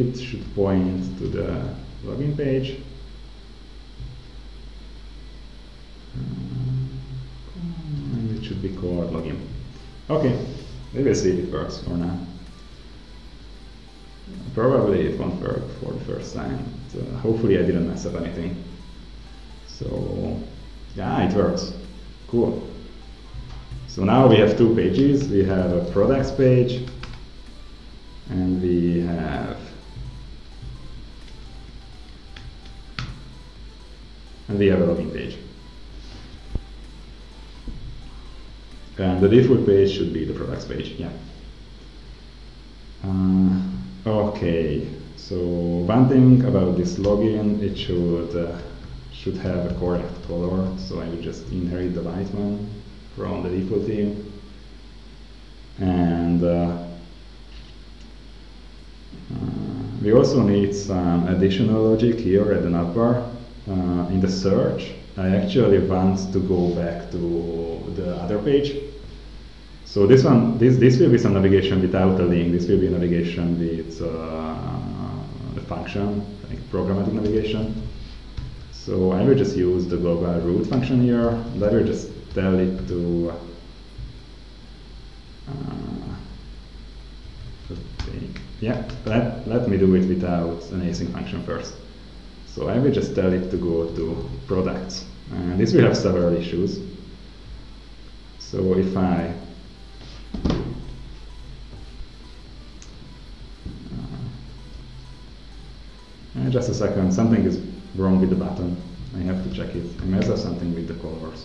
S1: it should point to the login page. And it should be called login. Okay, we will see if it works for now. Probably it won't work for the first time. But, uh, hopefully I didn't mess up anything. So, yeah, it works. Cool. So now we have two pages. We have a products page and we have and we have a login page. And the default page should be the products page, yeah. Uh, okay, So one thing about this login, it should uh, should have a correct color. So I will just inherit the white one from the default theme. And uh, uh, we also need some additional logic here at the navbar. Uh, in the search, I actually want to go back to the other page. So this one, this, this will be some navigation without a link. This will be navigation with uh, the function, like programmatic navigation. So I will just use the global route function here, I will just tell it to uh, yeah, let, let me do it without an async function first. So I will just tell it to go to products. And this will have several issues. So if I uh, just a second, something is wrong with the button. I have to check it. I messed up something with the colors.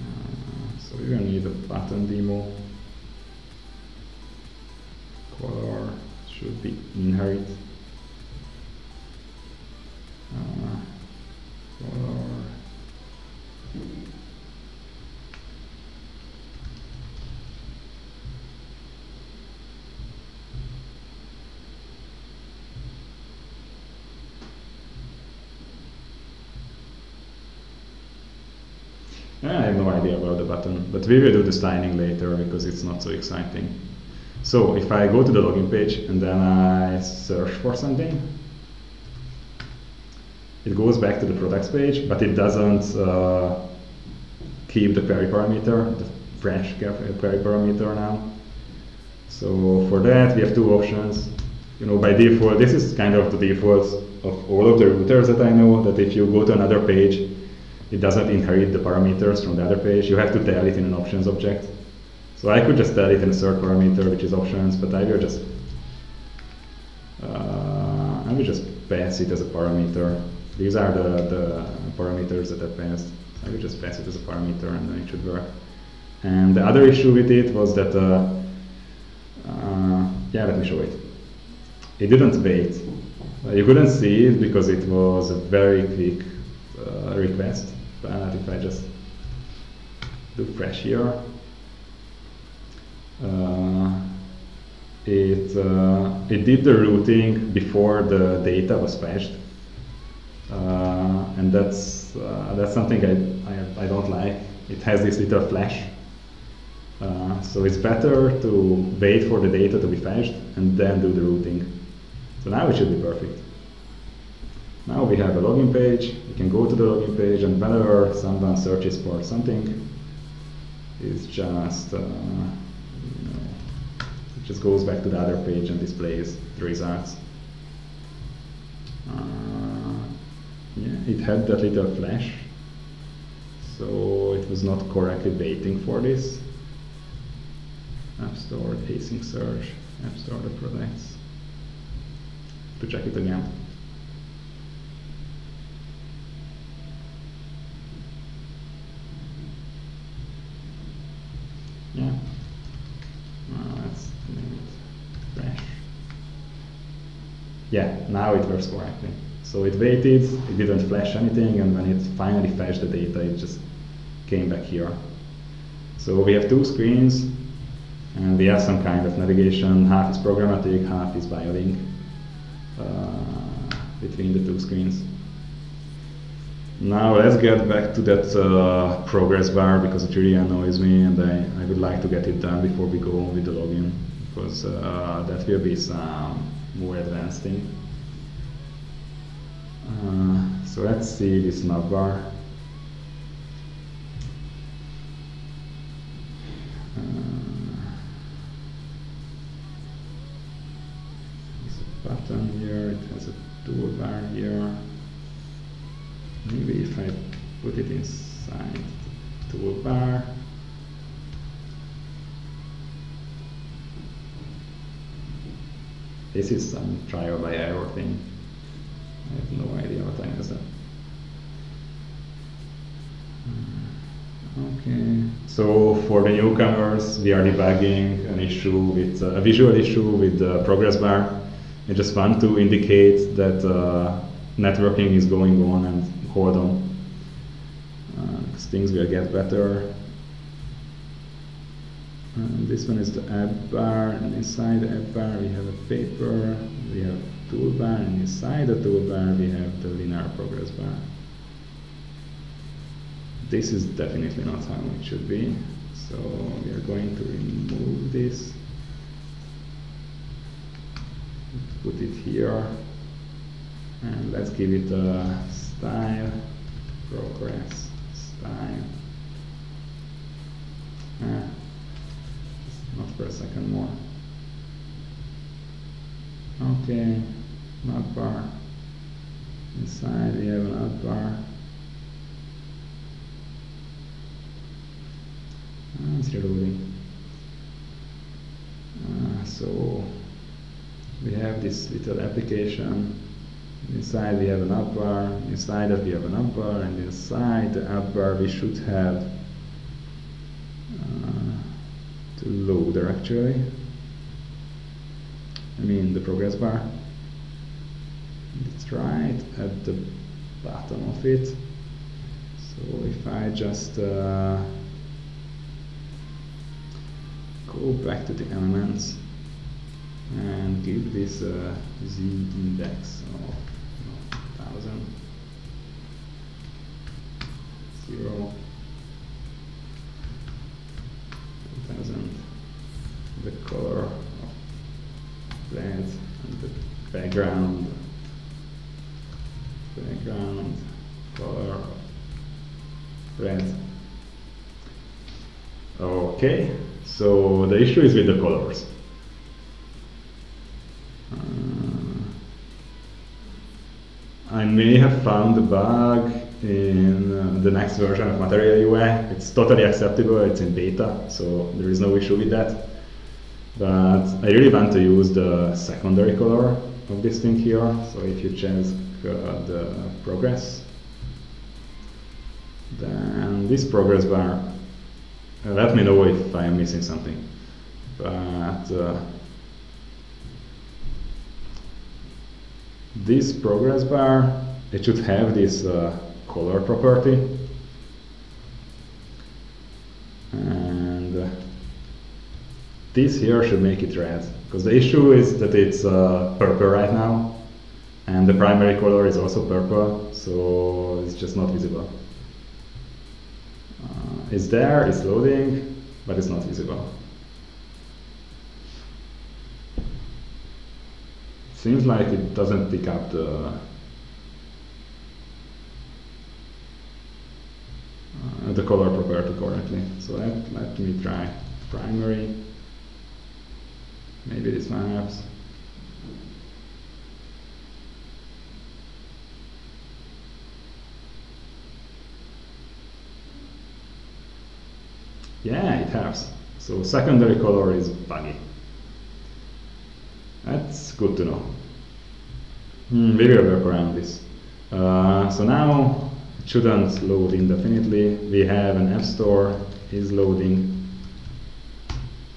S1: Uh, so you're gonna need a button demo inherit color I have no idea about the button, but we will do the styling later because it's not so exciting. So if I go to the login page and then I search for something, it goes back to the products page, but it doesn't uh, keep the query parameter, the fresh query parameter now. So for that, we have two options. You know, by default, this is kind of the default of all of the routers that I know, that if you go to another page, it doesn't inherit the parameters from the other page. You have to tell it in an options object. So I could just tell it in a third parameter, which is options, but I will just uh, I will just pass it as a parameter. These are the, the parameters that I passed. I will just pass it as a parameter and then it should work. And the other issue with it was that, uh, uh, yeah, let me show it. It didn't wait. you couldn't see it because it was a very quick uh, request. But if I just do fresh here, uh, it, uh, it did the routing before the data was fetched. Uh, and that's, that's something I, I, I, don't like. It has this little flash. so it's better to wait for the data to be fetched and then do the routing. So now it should be perfect. Now we have a login page. We can go to the login page and whenever someone searches for something, it's just uh, just goes back to the other page and displays the results. Uh, yeah, it had that little flash, so it was not correctly waiting for this. App Store, async search, App Store, the products. To check it again. Yeah. Yeah, now it works correctly. So it waited, it didn't flash anything, and when it finally flashed the data, it just came back here. So we have two screens, and we have some kind of navigation. Half is programmatic, half is BioLink uh, between the two screens. Now let's get back to that uh, progress bar because it really annoys me and I, I would like to get it done before we go on with the login because uh, that will be some more advanced thing. Uh, so let's see this navbar. Uh, button here, it has a toolbar here. Maybe if I put it inside the toolbar, This is some trial by error thing. I have no idea what I that. Okay, so for the newcomers, we are debugging an issue with uh, a visual issue with the progress bar. It's just fun to indicate that uh, networking is going on and hold on, uh, things will get better. And this one is the app bar, and inside the app bar we have a paper, we have a toolbar, and inside the toolbar we have the linear progress bar. This is definitely not how it should be, so we are going to remove this, put it here, and let's give it a style, progress, style. Ah, not for a second more. Okay, navbar. Inside we have an app bar. Ah, it's reloading. Uh, so we have this little application. Inside we have an app bar. Inside that we have an app bar, and inside the app bar we should have uh, loader actually. I mean the progress bar. It's right at the bottom of it. So if I just uh, go back to the elements and give this z-index of no, 1000 0 2000 the color of red and the background. Background color of red okay so the issue is with the colors. Uh, I may have found a bug in uh, the next version of Material UI. It's totally acceptable, it's in beta, so there is no issue with that. But I really want to use the secondary color of this thing here. So if you check uh, the progress, then this progress bar uh, let me know if I am missing something. But this progress bar, it should have this uh, color property. And uh, this here should make it red. Because the issue is that it's uh, purple right now. And the primary color is also purple, so it's just not visible. Uh, it's there, it's loading, but it's not visible. Seems like it doesn't pick up the uh, the color property correctly. So let, let me try primary. Maybe this one helps. Yeah, it helps. So secondary color is buggy. That's good to know. Hmm, we will work around this. Uh, so now it shouldn't load indefinitely. We have an app store is loading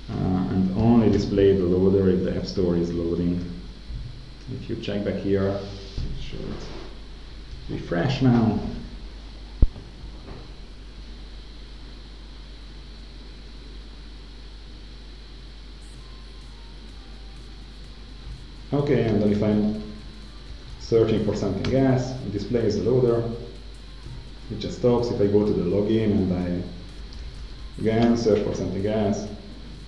S1: uh, and only display the loader if the app store is loading. If you check back here, it should refresh now. Okay, and then if I'm searching for something else, it displays the loader. It just stops. If I go to the login and I again search for something else,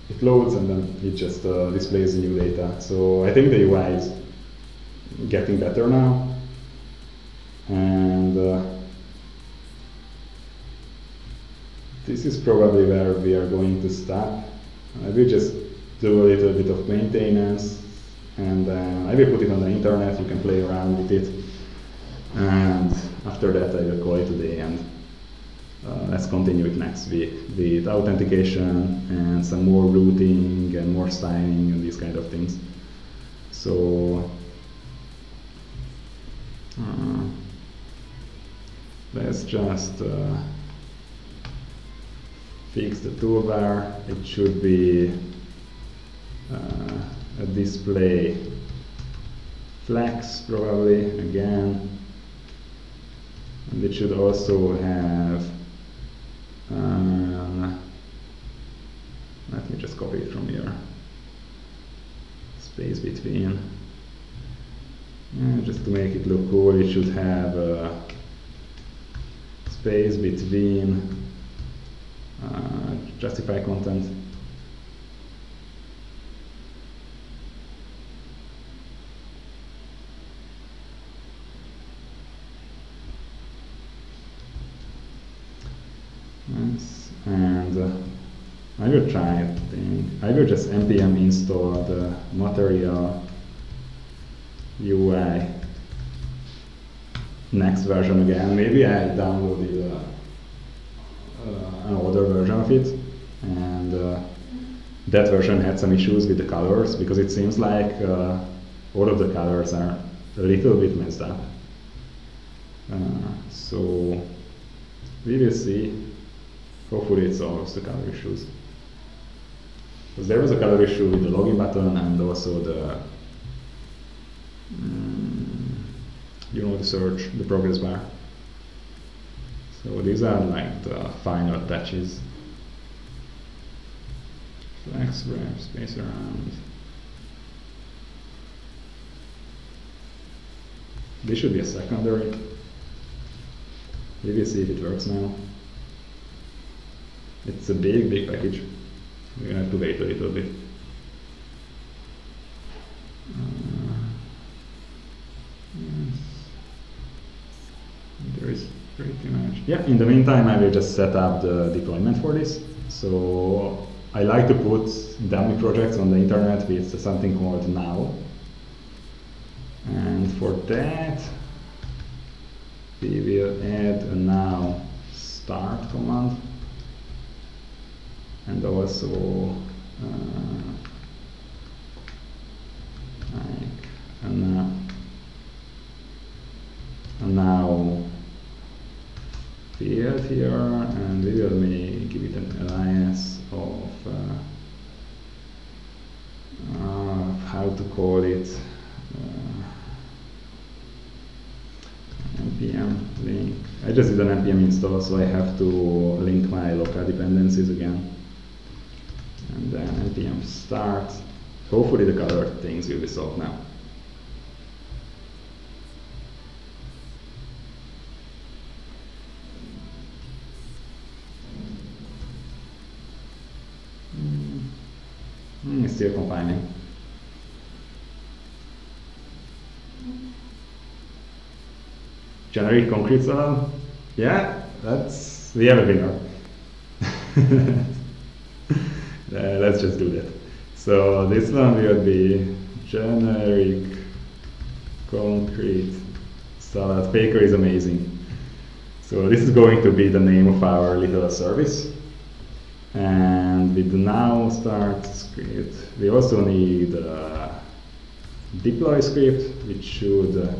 S1: it loads and then it just uh, displays the new data. So I think the UI is getting better now. And uh, this is probably where we are going to stop. I will just do a little bit of maintenance and uh, I will put it on the internet, you can play around with it. And after that I will call it a day and uh, let's continue it next week with authentication and some more routing and more styling and these kind of things. So uh, let's just uh, fix the toolbar. It should be uh, display flex probably again. And it should also have um, let me just copy it from here space between. And just to make it look cool it should have a space between uh, justify content Yes, and uh, I will try it. Just npm install the material UI next version again. Maybe I downloaded uh, uh, an older version of it, and uh, that version had some issues with the colors because it seems like uh, all of the colors are a little bit messed up. Uh, so we will see hopefully it solves the color issues. Because there was a color issue with the login button and also the, um, you know, the search, the progress bar. So these are like the final touches. Flex, wrap, space around. This should be a secondary. Maybe see if it works now. It's a big, big package. We're gonna have to wait a little bit. Uh. Yeah, in the meantime, I will just set up the deployment for this. So I like to put dummy projects on the internet with something called now. And for that, we will add a now start command and also uh, like and, uh, and now field here and we will give it an alias of uh, uh, how to call it npm link. I just did an npm install so I have to link my local dependencies again and then npm start. Hopefully the color things will be solved now. Mm. it's still compiling. Generic concrete salad? Yeah, that's we have a. Uh, let's just do that. So this one will be generic concrete salad. Baker is amazing. So this is going to be the name of our little service. And with the now start script, we also need a deploy script, which should uh,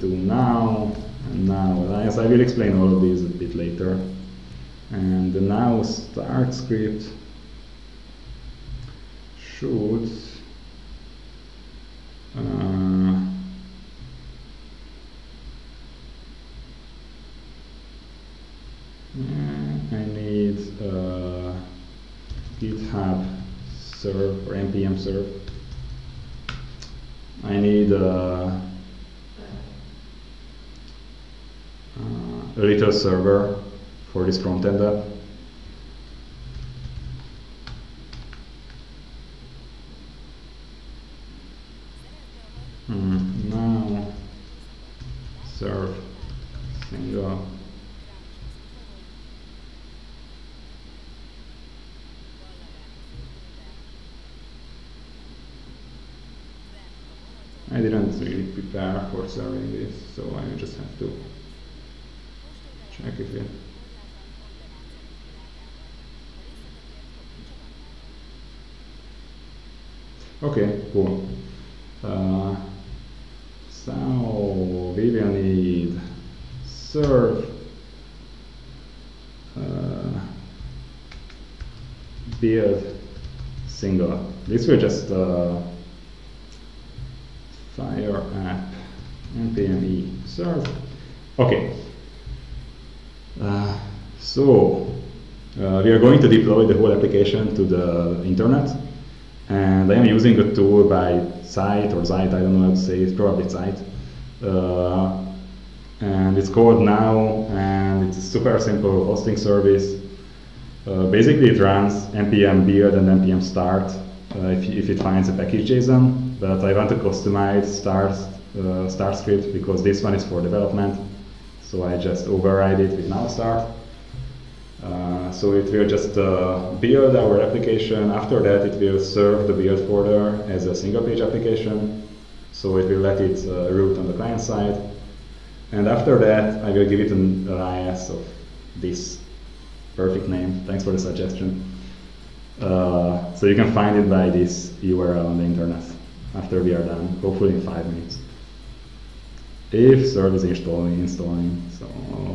S1: do now and now alias. I will explain all of these a bit later and the now start script should I need GitHub serve or npm serve. I need uh, a little server for this front end app. Hmm, now serve single I didn't really prepare for serving this, so I just have to check if it Okay, cool. Uh, so we will need serve uh, build single. This will just uh, fire app npm e serve. Okay. Uh, so uh, we are going to deploy the whole application to the internet, and I am using a tool by Zeit or Zeit. I don't know how to say it. Probably Zeit. Uh, and it's called Now, and it's a super simple hosting service. Uh, basically, it runs npm build and npm start uh, if, if it finds a package JSON, but I want to customize start, uh, start script because this one is for development. So I just override it with now start. Uh, so it will just uh, build our application. After that, it will serve the build folder as a single page application. So it will let it uh, route on the client side. And after that, I will give it an alias of this perfect name. Thanks for the suggestion. Uh, so you can find it by this URL on the internet after we are done, hopefully in five minutes. If service installing, installing, so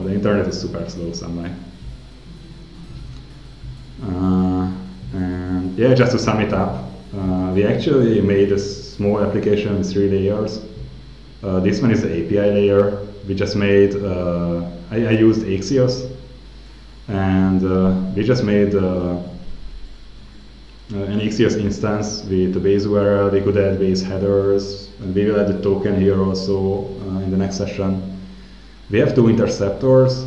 S1: the internet is super slow somewhere. Uh, and yeah, just to sum it up, uh, we actually made a small application with three layers. Uh, this one is the API layer. We just made, uh, I, I, used Axios, and uh, we just made uh, an Axios instance with the base URL. We could add base headers, and we will add the token here also in the next session. We have two interceptors.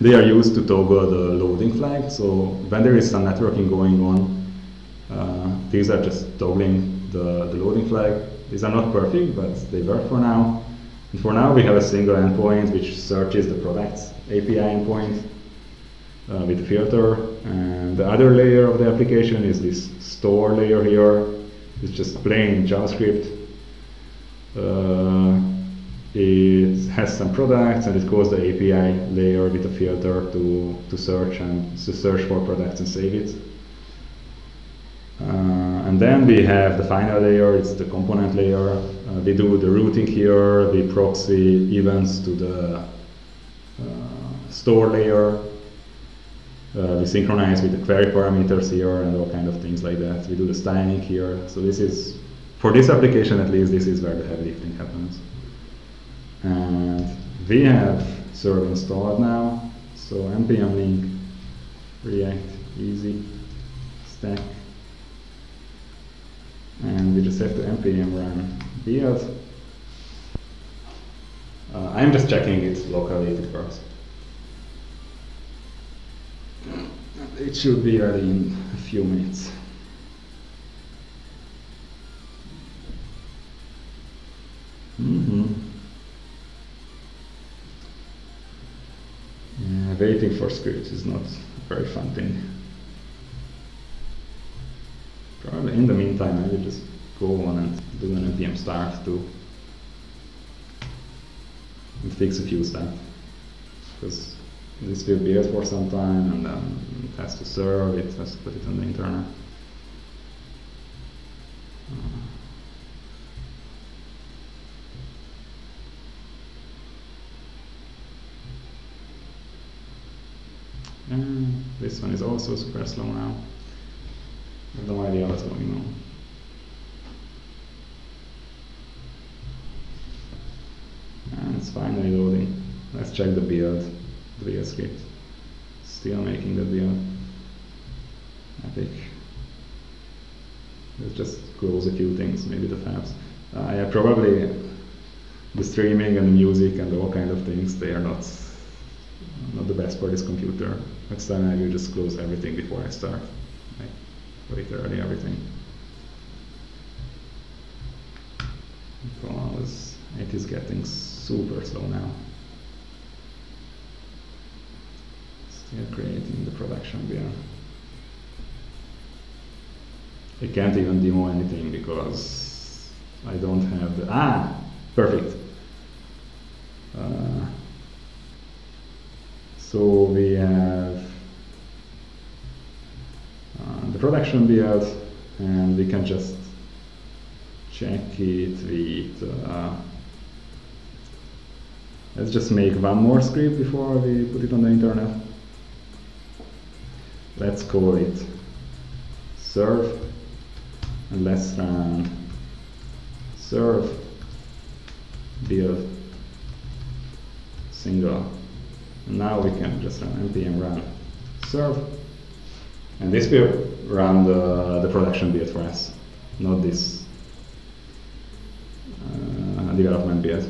S1: They are used to toggle the loading flag. So when there is some networking going on, uh, these are just toggling the, the loading flag. These are not perfect, but they work for now. And for now, we have a single endpoint which searches the products API endpoint uh, with filter. And the other layer of the application is this store layer here. It's just plain JavaScript. Uh, it has some products and it calls the API layer with a filter to, to search and to search for products and save it. Uh, and then we have the final layer, it's the component layer. Uh, we do the routing here, we proxy events to the uh, store layer. Uh, we synchronize with the query parameters here and all kind of things like that. We do the styling here. So this is, for this application at least, this is where the heavy lifting happens. And we have serve installed now. So npm link react easy stack. And we just have to npm run build. Uh, I'm just checking it locally first. It should be ready in a few minutes. Mm Uh, waiting for scripts is not a very fun thing. Probably in the meantime I will just go on and do an npm start to fix a few stuff. Because this will be it for some time and then it has to serve, it has to put it on the internet. Uh, And this one is also super slow now. I have no idea what's going on. And it's finally loading. Let's check the build, the build script. Still making the build. Epic. Let's just close a few things, maybe the fabs. Uh, yeah, probably the streaming and the music and all kind of things, they are not not the best for this computer. Next time I will just close everything before I start. Like literally everything. Because it is getting super slow now. Still creating the production build. I can't even demo anything because I don't have the, ah, perfect. Uh, so we have uh, the production build, and we can just check it with. Uh, let's just make one more script before we put it on the internet. let's call it serve and let's run serve build single and now we can just run npm run serve and this will run the, the production build for us not this uh, development build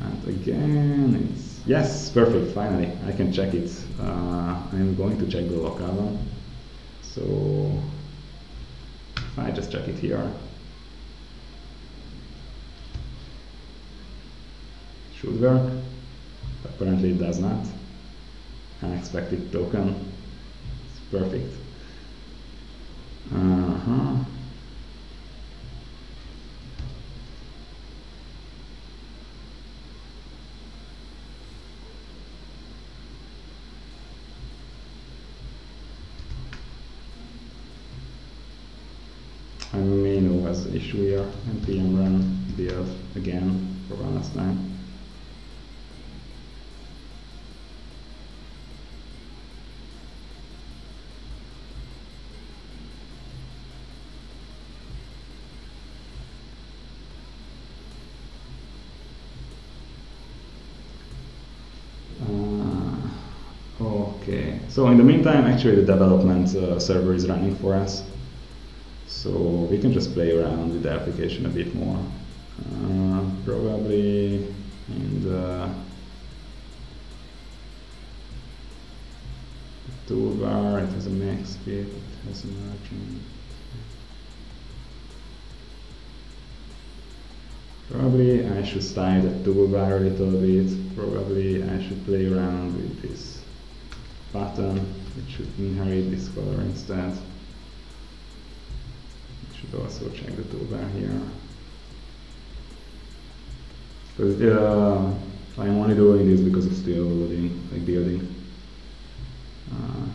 S1: and again it's Yes, perfect, finally, I can check it. Uh, I'm going to check the local one. So, I just check it here, should work. Apparently it does not. Unexpected token. It's perfect. Uh-huh. I may know was issue here. npm run build again for one last time. So in the meantime, actually the development uh, server is running for us. So we can just play around with the application a bit more. Uh, probably in the toolbar, it has a max speed, it has a margin. Probably I should style the toolbar a little bit. Probably I should play around with this button. It should inherit this color instead. Should also check the toolbar here. Because uh, I'm only doing this because it's still loading, like building. Uh,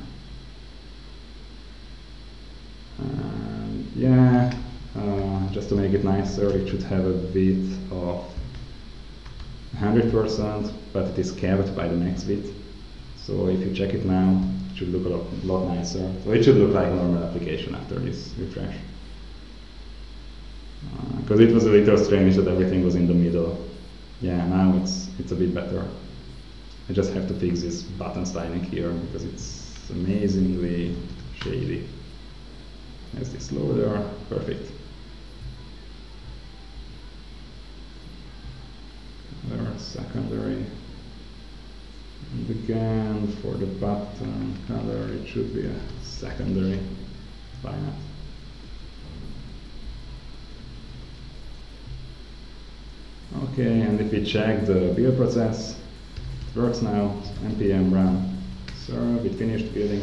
S1: and yeah, uh, just to make it nicer, it should have a width of 100%, but it is capped by the max width. So if you check it now, it should look a lot, lot nicer. So it should look like a normal application after this refresh because uh, it was a little strange that everything was in the middle. Yeah, now it's it's a bit better. I just have to fix this button styling here because it's amazingly shady. There's this loader, perfect. There secondary. Again, for the button color, it should be a secondary. Why? Okay, and if we check the build process, it works now, npm run serve, it finished building.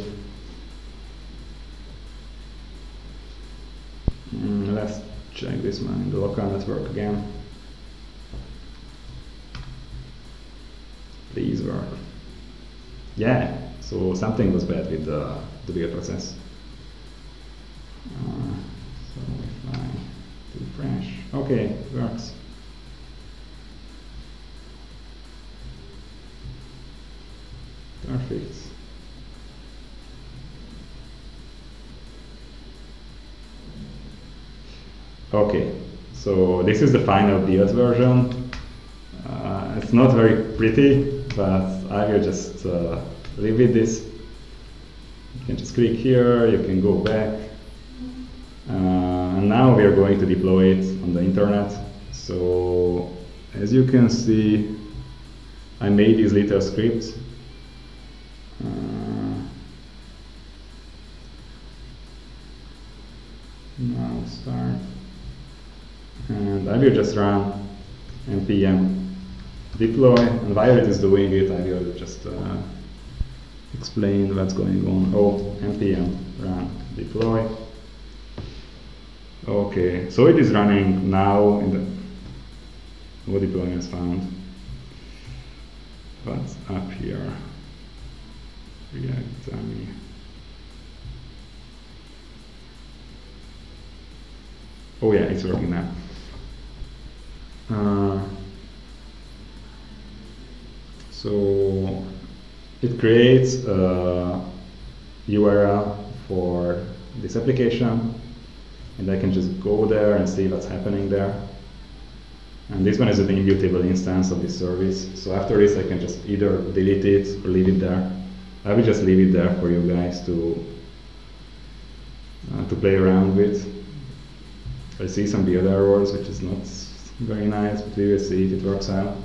S1: Mm, let's check this one in the local network again. Please work. Yeah, so something was bad with the, the build process. Uh, so if I do fresh, okay, works. Perfect. Okay, so this is the final build version. Uh, it's not very pretty, but I will just uh, live this. You can just click here, you can go back. Uh, and now we are going to deploy it on the internet. So as you can see, I made these little scripts uh, now start and I will just run npm deploy and while it is doing it I will just uh, explain what's going on. Oh. Npm run. Deploy. Okay so it is running now in the what deployments found. What's up here? React dummy. Oh yeah, it's working now. Uh, so it creates a URL for this application, and I can just go there and see what's happening there. And this one is an immutable instance of this service. So after this, I can just either delete it or leave it there. I will just leave it there for you guys to uh, to play around with. I see some build errors, which is not very nice, but we will see if it works out.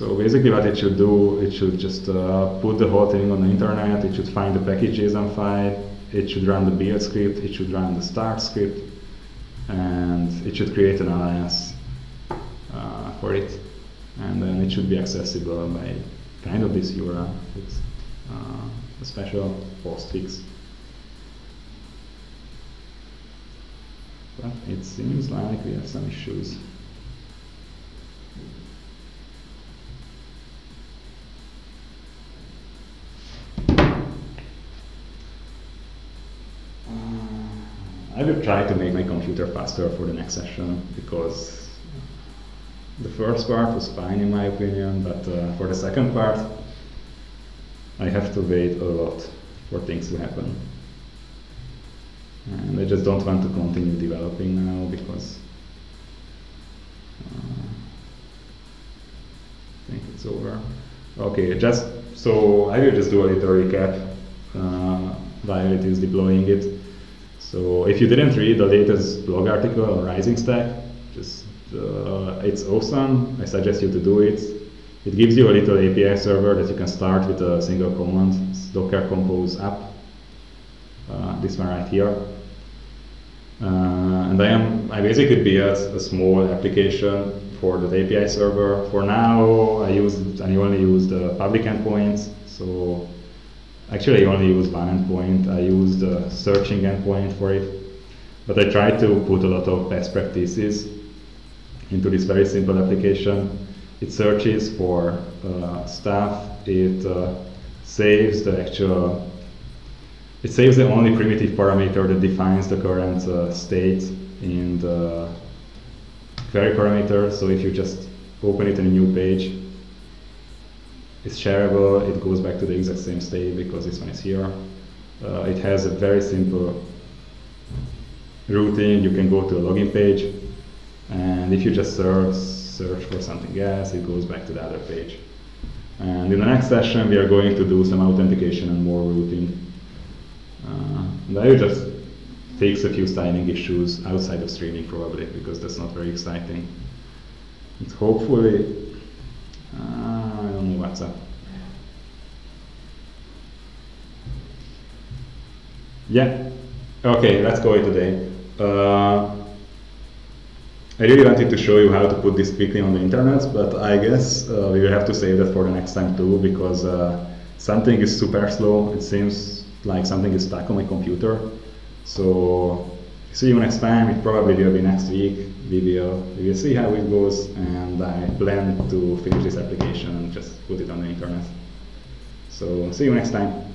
S1: So basically what it should do, it should just uh, put the whole thing on the internet, it should find the package JSON file, it should run the build script, it should run the start script, and it should create an alias uh, for it. And then it should be accessible by kind of this URL. It's uh, a special postfix. But it seems like we have some issues. Will try to make my computer faster for the next session because the first part was fine in my opinion, but uh, for the second part, I have to wait a lot for things to happen. And I just don't want to continue developing now because uh, I think it's over. Okay, just so I will just do a little recap uh, while it is deploying it. So if you didn't read the latest blog article on RisingStack, just uh, it's awesome. I suggest you to do it. It gives you a little API server that you can start with a single command, it's docker compose app. Uh, this one right here. Uh, and I am I basically built a small application for the API server. For now, I use I only use the public endpoints. So Actually, I only use one endpoint. I use the searching endpoint for it. But I try to put a lot of best practices into this very simple application. It searches for uh, stuff. It uh, saves the actual, it saves the only primitive parameter that defines the current uh, state in the query parameter. So if you just open it in a new page, it's shareable, it goes back to the exact same state because this one is here. Uh, it has a very simple routing, you can go to a login page, and if you just search, search for something else, it goes back to the other page. And in the next session, we are going to do some authentication and more routing. Uh, and just takes a few styling issues outside of streaming probably, because that's not very exciting. And hopefully, uh, Up. Yeah. Okay, let's go today. Uh, I really wanted to show you how to put this quickly on the internet, but I guess uh, we will have to save that for the next time too, because uh, something is super slow. It seems like something is stuck on my computer. So see you next time. It probably will be next week. Will, we will see how it goes, and I plan to finish this application and just put it on the internet. So see you next time.